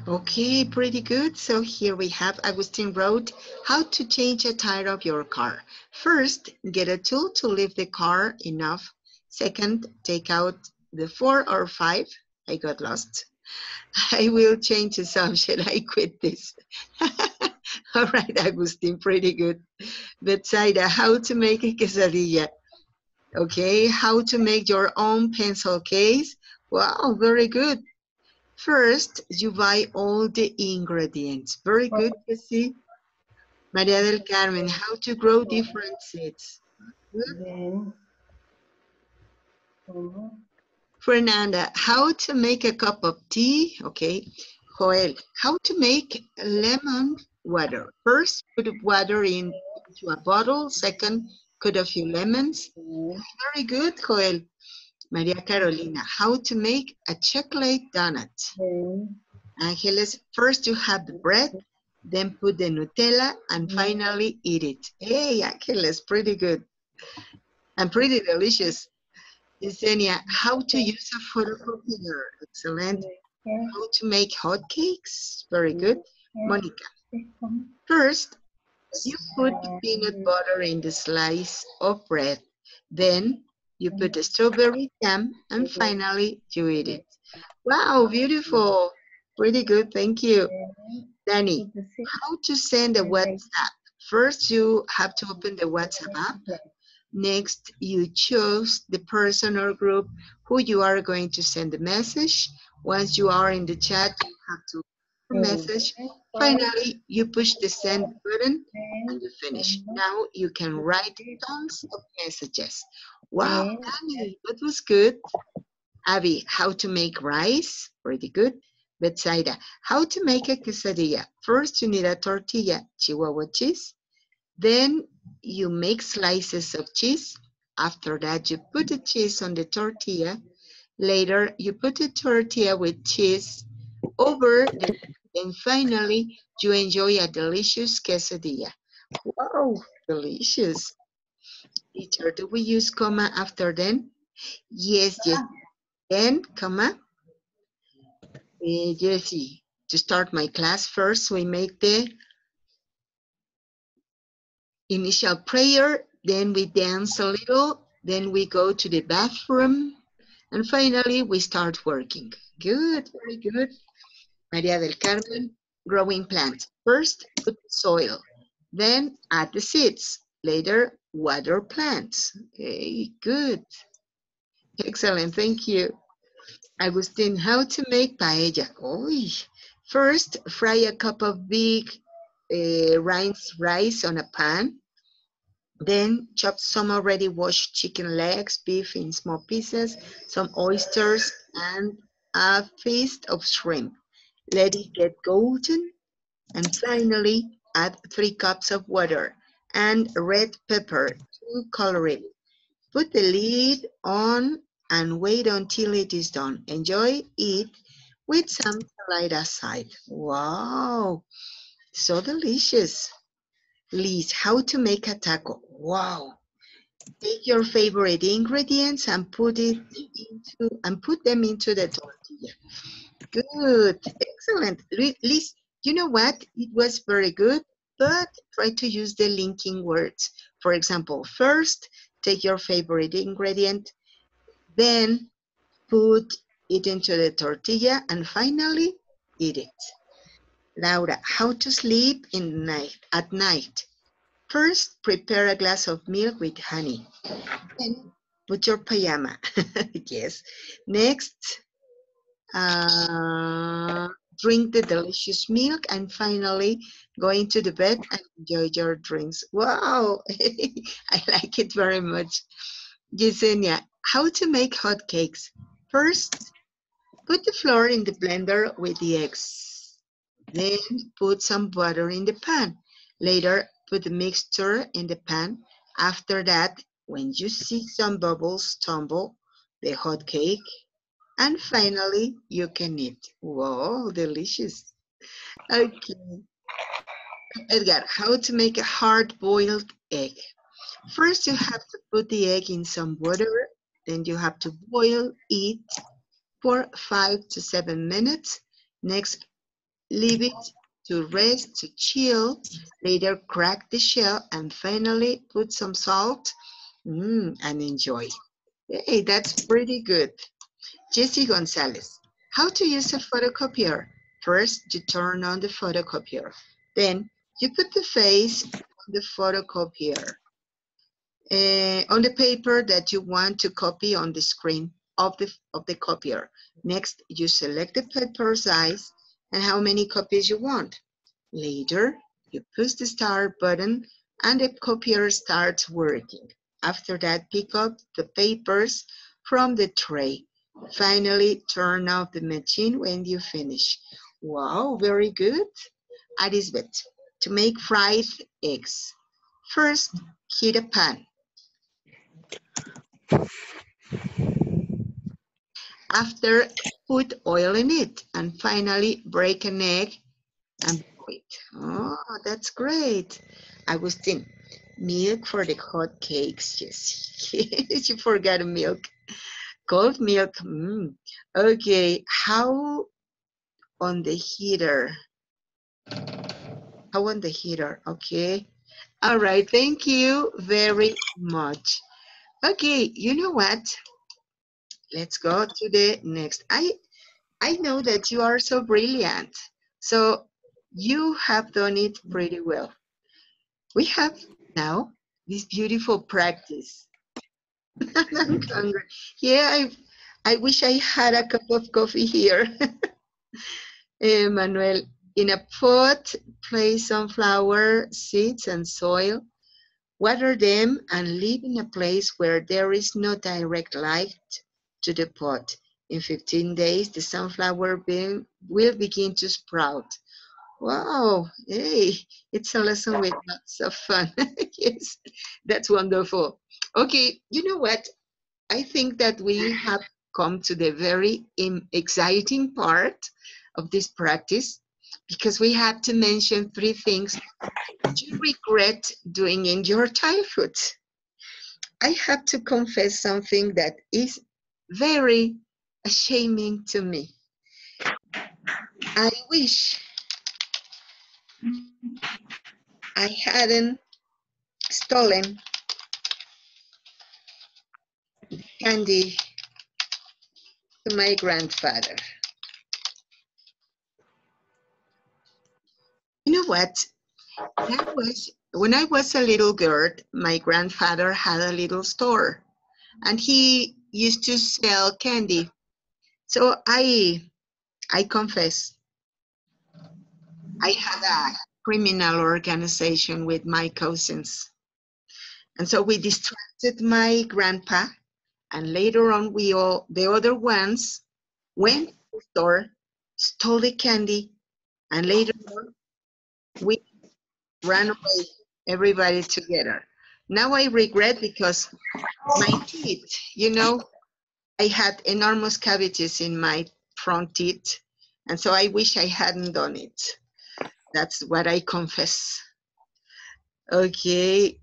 Okay, pretty good. So here we have Agustin wrote how to change a tire of your car. First, get a tool to lift the car enough. Second, take out the four or five. I got lost. I will change the subject. I quit this. All right, Agustin, pretty good. Betsaida, how to make a quesadilla. Okay, how to make your own pencil case. Wow, very good. First, you buy all the ingredients. Very good, see. Maria del Carmen, how to grow different seeds. Then, Fernanda, how to make a cup of tea. Okay. Joel, how to make lemon water. First, put water in, into a bottle. Second, cut a few lemons. Very good, Joel. Maria Carolina, how to make a chocolate donut. Angeles, first you have the bread, then put the Nutella, and finally eat it. Hey, Angeles, pretty good. And pretty delicious. Yesenia, how to use a photocopier. Excellent. How to make hot cakes. Very good. Monica, first, you put peanut butter in the slice of bread. Then you put the strawberry jam, and finally you eat it. Wow, beautiful. Pretty good, thank you. Danny, how to send a WhatsApp? First, you have to open the WhatsApp app. Next, you choose the person or group who you are going to send the message. Once you are in the chat, you have to message. Finally, you push the send button and you finish. Now you can write tons of messages. Wow, Danny, that was good. Abby, how to make rice? Pretty good. Betsaida, how to make a quesadilla? First, you need a tortilla, Chihuahua cheese. Then you make slices of cheese. After that, you put the cheese on the tortilla. Later, you put the tortilla with cheese over the, and finally, you enjoy a delicious quesadilla. Wow, delicious. Teacher, do we use comma after then? Yes, yes. Then, comma. Uh, Jessie, to start my class first, we make the initial prayer, then we dance a little, then we go to the bathroom, and finally we start working. Good, very good. Maria del Carmen, growing plants. First, put the soil, then add the seeds. Later, water plants. Okay, good. Excellent, thank you. Agustin, how to make paella? Oy. First, fry a cup of big uh, rice, rice on a pan. Then chop some already washed chicken legs, beef in small pieces, some oysters, and a feast of shrimp. Let it get golden. And finally, add three cups of water and red pepper to color it. Put the lid on and wait until it is done. Enjoy it with some light aside. Wow, so delicious. Liz, how to make a taco. Wow. Take your favorite ingredients and put it into and put them into the tortilla. Good, excellent. Liz, you know what? It was very good, but try to use the linking words. For example, first, take your favorite ingredient, then put it into the tortilla, and finally, eat it. Laura, how to sleep in night at night. First, prepare a glass of milk with honey. Then put your pajama. yes. Next, uh, drink the delicious milk and finally go into the bed and enjoy your drinks. Wow, I like it very much. Yesenia, how to make hot cakes? First, put the flour in the blender with the eggs. Then put some butter in the pan. Later, put the mixture in the pan. After that, when you see some bubbles tumble, the hot cake and finally, you can eat. Wow, delicious. Okay. Edgar, how to make a hard-boiled egg? First, you have to put the egg in some water. Then you have to boil it for five to seven minutes. Next, leave it to rest, to chill. Later, crack the shell and finally put some salt mm, and enjoy. Hey, that's pretty good. Jesse Gonzalez. How to use a photocopier. First, you turn on the photocopier. Then, you put the face on the photocopier. Uh, on the paper that you want to copy on the screen of the, of the copier. Next, you select the paper size and how many copies you want. Later, you push the start button and the copier starts working. After that, pick up the papers from the tray. Finally, turn off the machine when you finish. Wow, very good. Arisbet, to make fried eggs. First, heat a pan. After, put oil in it. And finally, break an egg and wait. Oh, that's great. Agustin, milk for the hot cakes. Yes, you forgot milk. Cold milk. Mm. Okay, how on the heater? How on the heater? Okay. All right, thank you very much. Okay, you know what? Let's go to the next. I I know that you are so brilliant. So you have done it pretty well. We have now this beautiful practice. I'm hungry. Yeah, I, I wish I had a cup of coffee here. uh, Manuel, in a pot, place some flower, seeds, and soil. Water them and leave in a place where there is no direct light to the pot. In 15 days, the sunflower bean will begin to sprout. Wow, hey, it's a lesson with lots of fun. yes, that's wonderful. Okay, you know what? I think that we have come to the very exciting part of this practice because we have to mention three things you regret doing in your childhood. I have to confess something that is very ashaming to me. I wish I hadn't stolen candy to my grandfather. You know what? That was when I was a little girl, my grandfather had a little store and he used to sell candy. So I I confess I had a criminal organization with my cousins. And so we distracted my grandpa and later on we all the other ones went to the store, stole the candy, and later on we ran away, everybody together. Now I regret because my teeth, you know, I had enormous cavities in my front teeth, and so I wish I hadn't done it. That's what I confess. Okay.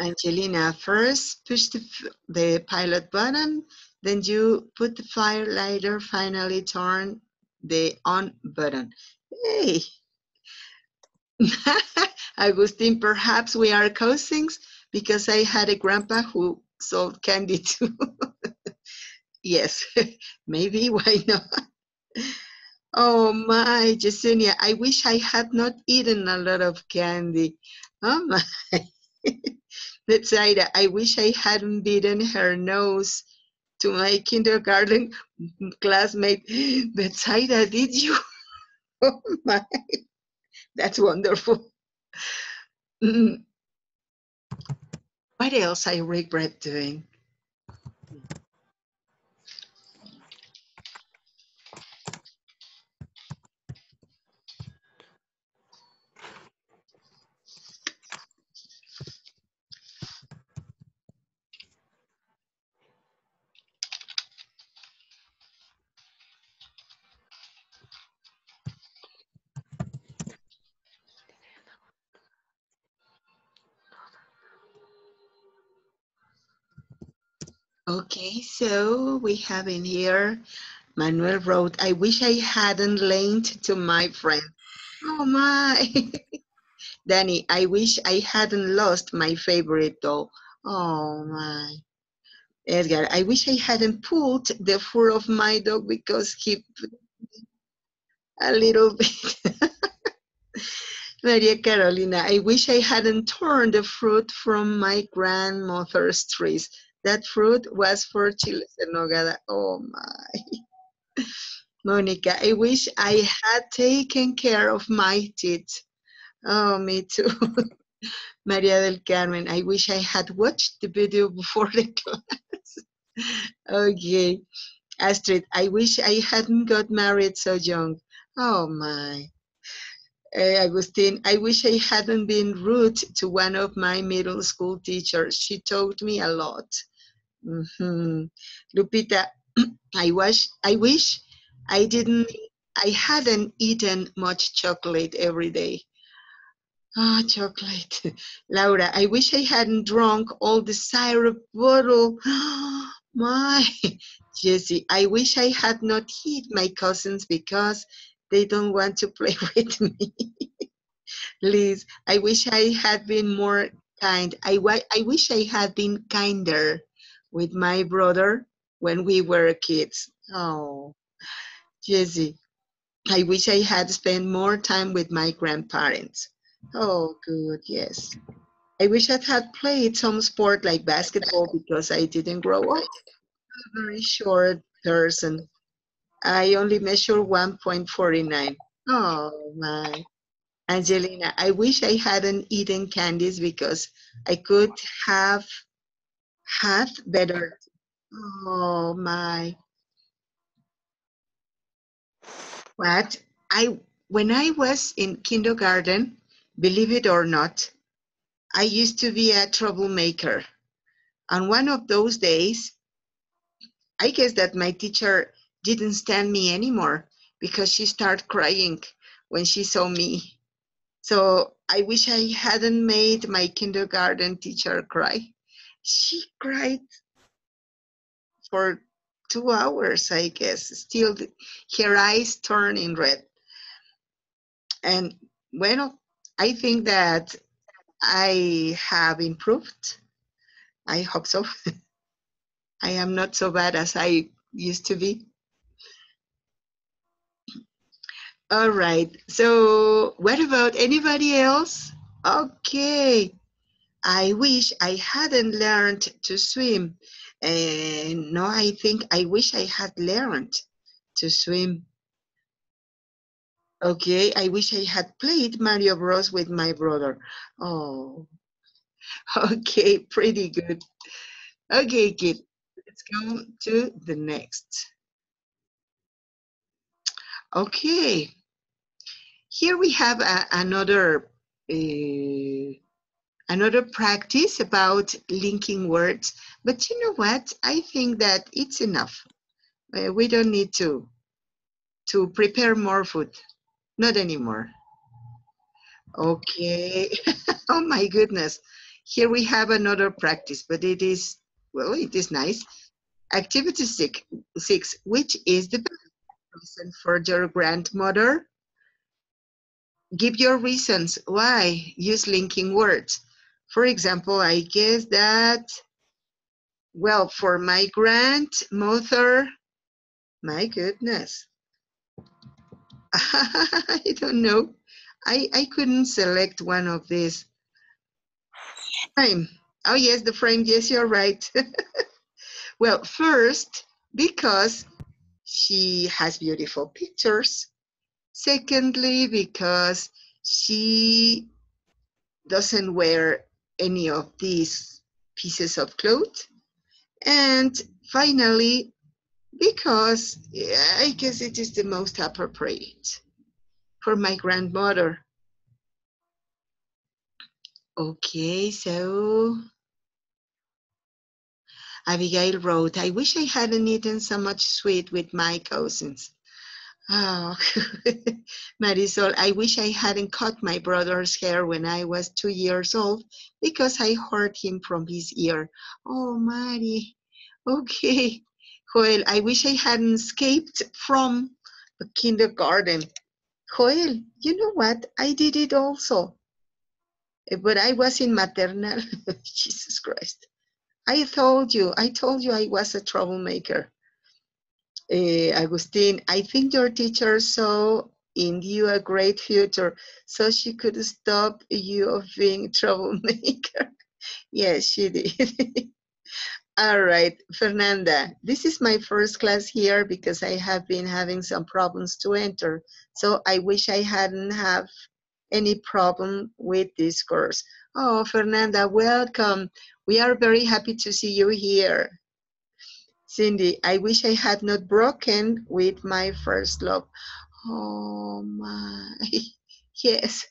Angelina, first push the, the pilot button, then you put the fire lighter, finally turn the on button. Hey, Agustin, perhaps we are cousins because I had a grandpa who sold candy too. yes, maybe, why not? Oh my, Jasenia, I wish I had not eaten a lot of candy. Oh my. Betsaida, I wish I hadn't beaten her nose to my kindergarten classmate. Betsaida, did you? Oh my, that's wonderful. Mm. What else I regret doing? Okay, so we have in here, Manuel wrote, I wish I hadn't lent to my friend. Oh my. Danny, I wish I hadn't lost my favorite doll. Oh my. Edgar, I wish I hadn't pulled the fur of my dog because he a little bit. Maria Carolina, I wish I hadn't torn the fruit from my grandmother's trees. That fruit was for chiles en nogada. Oh my. Monica, I wish I had taken care of my teeth. Oh, me too. Maria del Carmen, I wish I had watched the video before the class. okay. Astrid, I wish I hadn't got married so young. Oh my. Uh, Agustin, I wish I hadn't been rude to one of my middle school teachers. She taught me a lot. Mm -hmm. Lupita, I wish I wish I didn't I hadn't eaten much chocolate every day. Ah, oh, chocolate. Laura, I wish I hadn't drunk all the syrup bottle. My. Jesse, I wish I had not hit my cousins because they don't want to play with me. Liz, I wish I had been more kind. I, I wish I had been kinder with my brother when we were kids. Oh, Jesse, I wish I had spent more time with my grandparents. Oh, good, yes. I wish I had played some sport like basketball because I didn't grow up. A very short person. I only measure 1.49. Oh, my. Angelina, I wish I hadn't eaten candies because I could have had better. Oh my. What? I when I was in kindergarten, believe it or not, I used to be a troublemaker. On one of those days, I guess that my teacher didn't stand me anymore because she started crying when she saw me. So I wish I hadn't made my kindergarten teacher cry she cried for two hours, I guess. Still, her eyes turning red. And well, I think that I have improved. I hope so. I am not so bad as I used to be. All right. So, what about anybody else? Okay. I wish I hadn't learned to swim. And no, I think I wish I had learned to swim. Okay, I wish I had played Mario Bros with my brother. Oh, okay, pretty good. Okay, kid, let's go to the next. Okay, here we have a, another uh, another practice about linking words. But you know what? I think that it's enough. Uh, we don't need to, to prepare more food. Not anymore. Okay. oh my goodness. Here we have another practice, but it is, well, it is nice. Activity six, six which is the reason for your grandmother? Give your reasons why. Use linking words. For example, I guess that, well, for my grandmother, my goodness. I don't know. I, I couldn't select one of these. Frame. Oh, yes, the frame. Yes, you're right. well, first, because she has beautiful pictures. Secondly, because she doesn't wear any of these pieces of cloth. And finally, because I guess it is the most appropriate for my grandmother. Okay, so Abigail wrote, I wish I hadn't eaten so much sweet with my cousins. Oh, Marisol, I wish I hadn't cut my brother's hair when I was two years old because I hurt him from his ear. Oh, Mari. Okay. Joel, I wish I hadn't escaped from the kindergarten. Joel, you know what? I did it also. Eh, but I was in maternal. Jesus Christ. I told you, I told you I was a troublemaker. Uh, Agustin, I think your teacher saw in you a great future, so she could stop you of being troublemaker. yes, she did. All right, Fernanda, this is my first class here because I have been having some problems to enter. So I wish I hadn't have any problem with this course. Oh, Fernanda, welcome. We are very happy to see you here. Cindy, I wish I had not broken with my first love. Oh my, yes.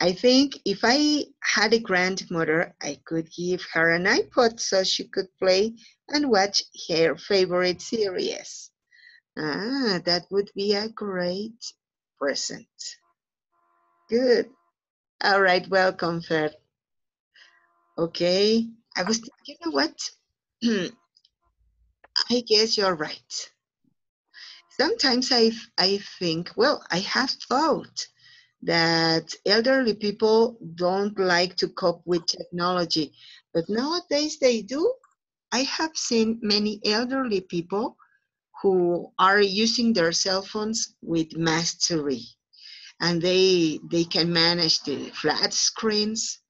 I think if I had a grandmother, I could give her an iPod so she could play and watch her favorite series. Ah, that would be a great present. Good. All right, welcome, Fer. Okay, I was, you know what? I guess you're right. Sometimes I, I think, well, I have thought that elderly people don't like to cope with technology, but nowadays they do. I have seen many elderly people who are using their cell phones with mastery and they they can manage the flat screens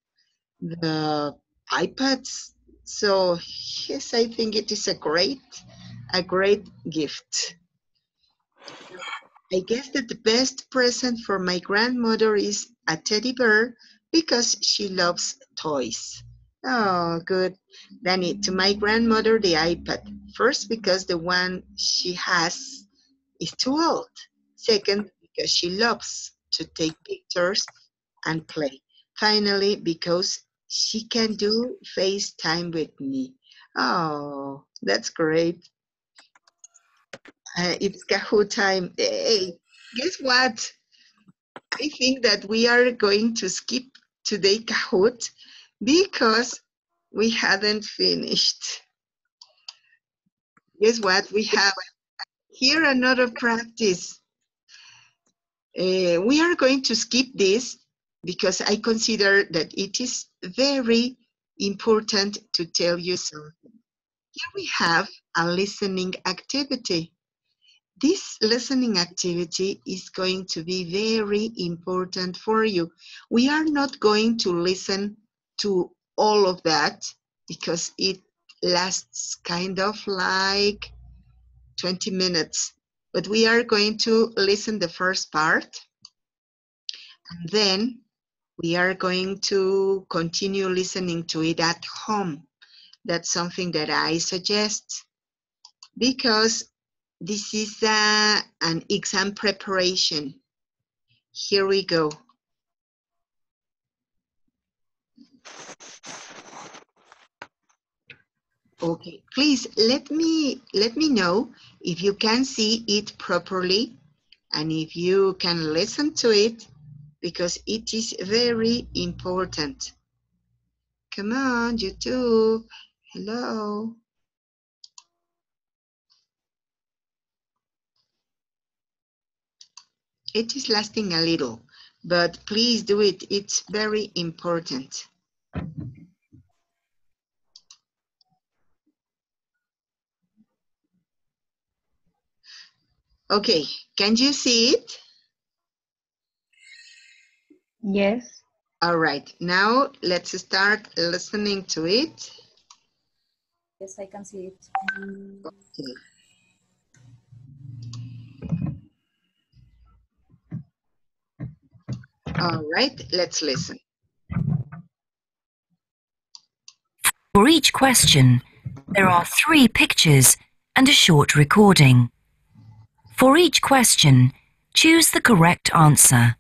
the ipads so yes i think it is a great a great gift I guess that the best present for my grandmother is a teddy bear because she loves toys. Oh, good. Danny, to my grandmother, the iPad. First, because the one she has is too old. Second, because she loves to take pictures and play. Finally, because she can do FaceTime with me. Oh, that's great. Uh, it's Kahoot time. Hey, guess what? I think that we are going to skip today Kahoot because we hadn't finished. Guess what? We have here another practice. Uh, we are going to skip this because I consider that it is very important to tell you something. Here we have a listening activity. This listening activity is going to be very important for you. We are not going to listen to all of that because it lasts kind of like 20 minutes. But we are going to listen the first part and then we are going to continue listening to it at home. That's something that I suggest because this is uh, an exam preparation. Here we go. Okay, please let me let me know if you can see it properly and if you can listen to it because it is very important. Come on, YouTube. Hello. It is lasting a little, but please do it. It's very important. Okay, can you see it? Yes. All right, now let's start listening to it. Yes, I can see it. Okay. All right, let's listen. For each question, there are three pictures and a short recording. For each question, choose the correct answer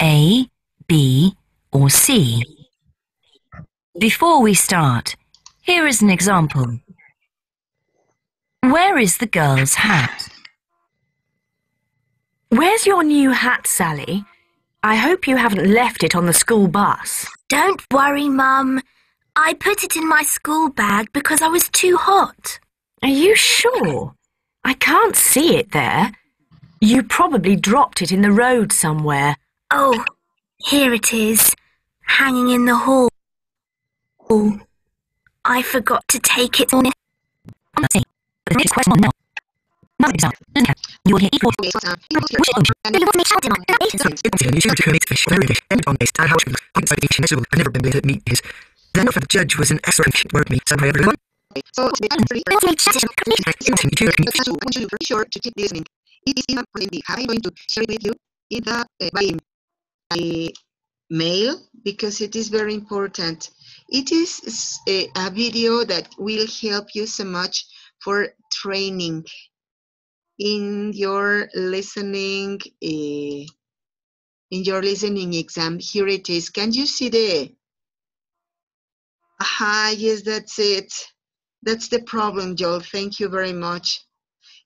A, B, or C. Before we start, here is an example. Where is the girl's hat? Where's your new hat, Sally? I hope you haven't left it on the school bus. Don't worry, Mum. I put it in my school bag because I was too hot. Are you sure? I can't see it there. You probably dropped it in the road somewhere. Oh, here it is, hanging in the hall. Oh I forgot to take it on. it. The. You will hear each word. Which fish, very fish, and on base, and how inside each vegetable. I've never to meet his. The note the judge was an excellent word me. So everyone. So, I want you to be sure to keep listening. It is in the I'm going to share it with you in the uh, by mail because it is very important. It is a, a video that will help you so much for training in your listening uh, in your listening exam. Here it is. Can you see the? Aha, yes, that's it. That's the problem, Joel. Thank you very much.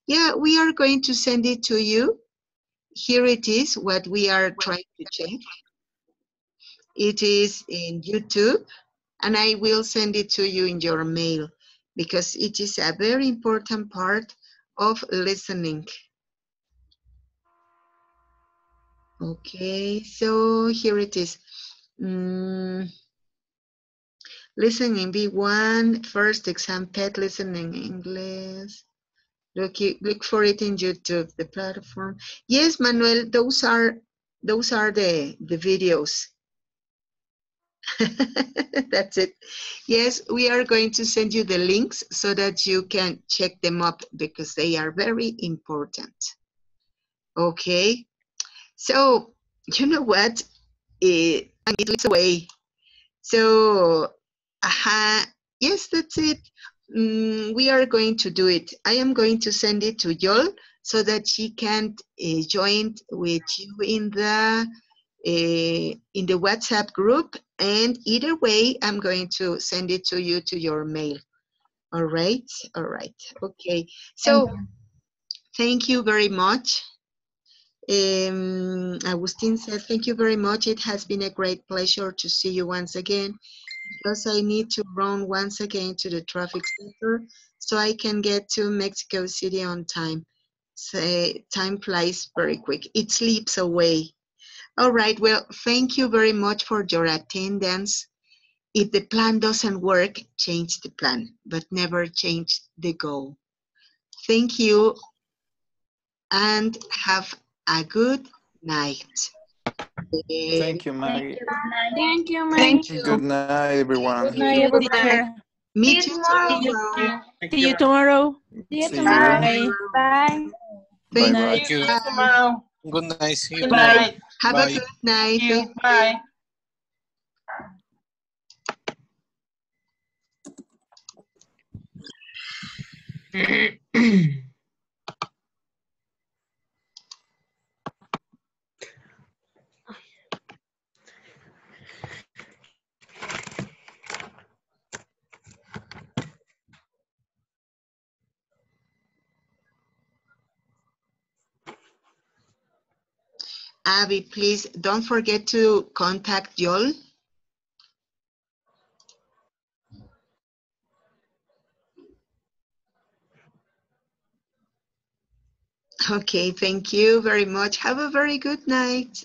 Yeah, we are going to send it to you. Here it is, what we are trying to check. It is in YouTube, and I will send it to you in your mail because it is a very important part of listening. Okay, so here it is. Mm, listening B1, first exam pet listening English. Look, look for it in YouTube, the platform. Yes, Manuel, those are those are the the videos. That's it. Yes, we are going to send you the links so that you can check them up because they are very important. Okay, so you know what? It, I need to away. So, aha, yes, that's it. Mm, we are going to do it. I am going to send it to Yol so that she can uh, join with you in the uh, in the WhatsApp group. And either way, I'm going to send it to you to your mail. All right, all right, okay. So, thank you, thank you very much. Um, Agustin said, thank you very much. It has been a great pleasure to see you once again because I need to run once again to the traffic center so I can get to Mexico City on time. Say, time flies very quick. It slips away. All right, well, thank you very much for your attendance. If the plan doesn't work, change the plan, but never change the goal. Thank you and have a good night. Thank you, Maggie. Thank you, Maggie. Thank you. Good night, everyone. Good night, everyone. Me See you tomorrow. See you tomorrow. See you tomorrow. you. Bye. Bye Thank bye. Thank you. tomorrow. Good night. See you Good tomorrow. night. Have Bye. a good night. Thank you. Thank Bye. Abby, please don't forget to contact Yol. Okay, thank you very much. Have a very good night.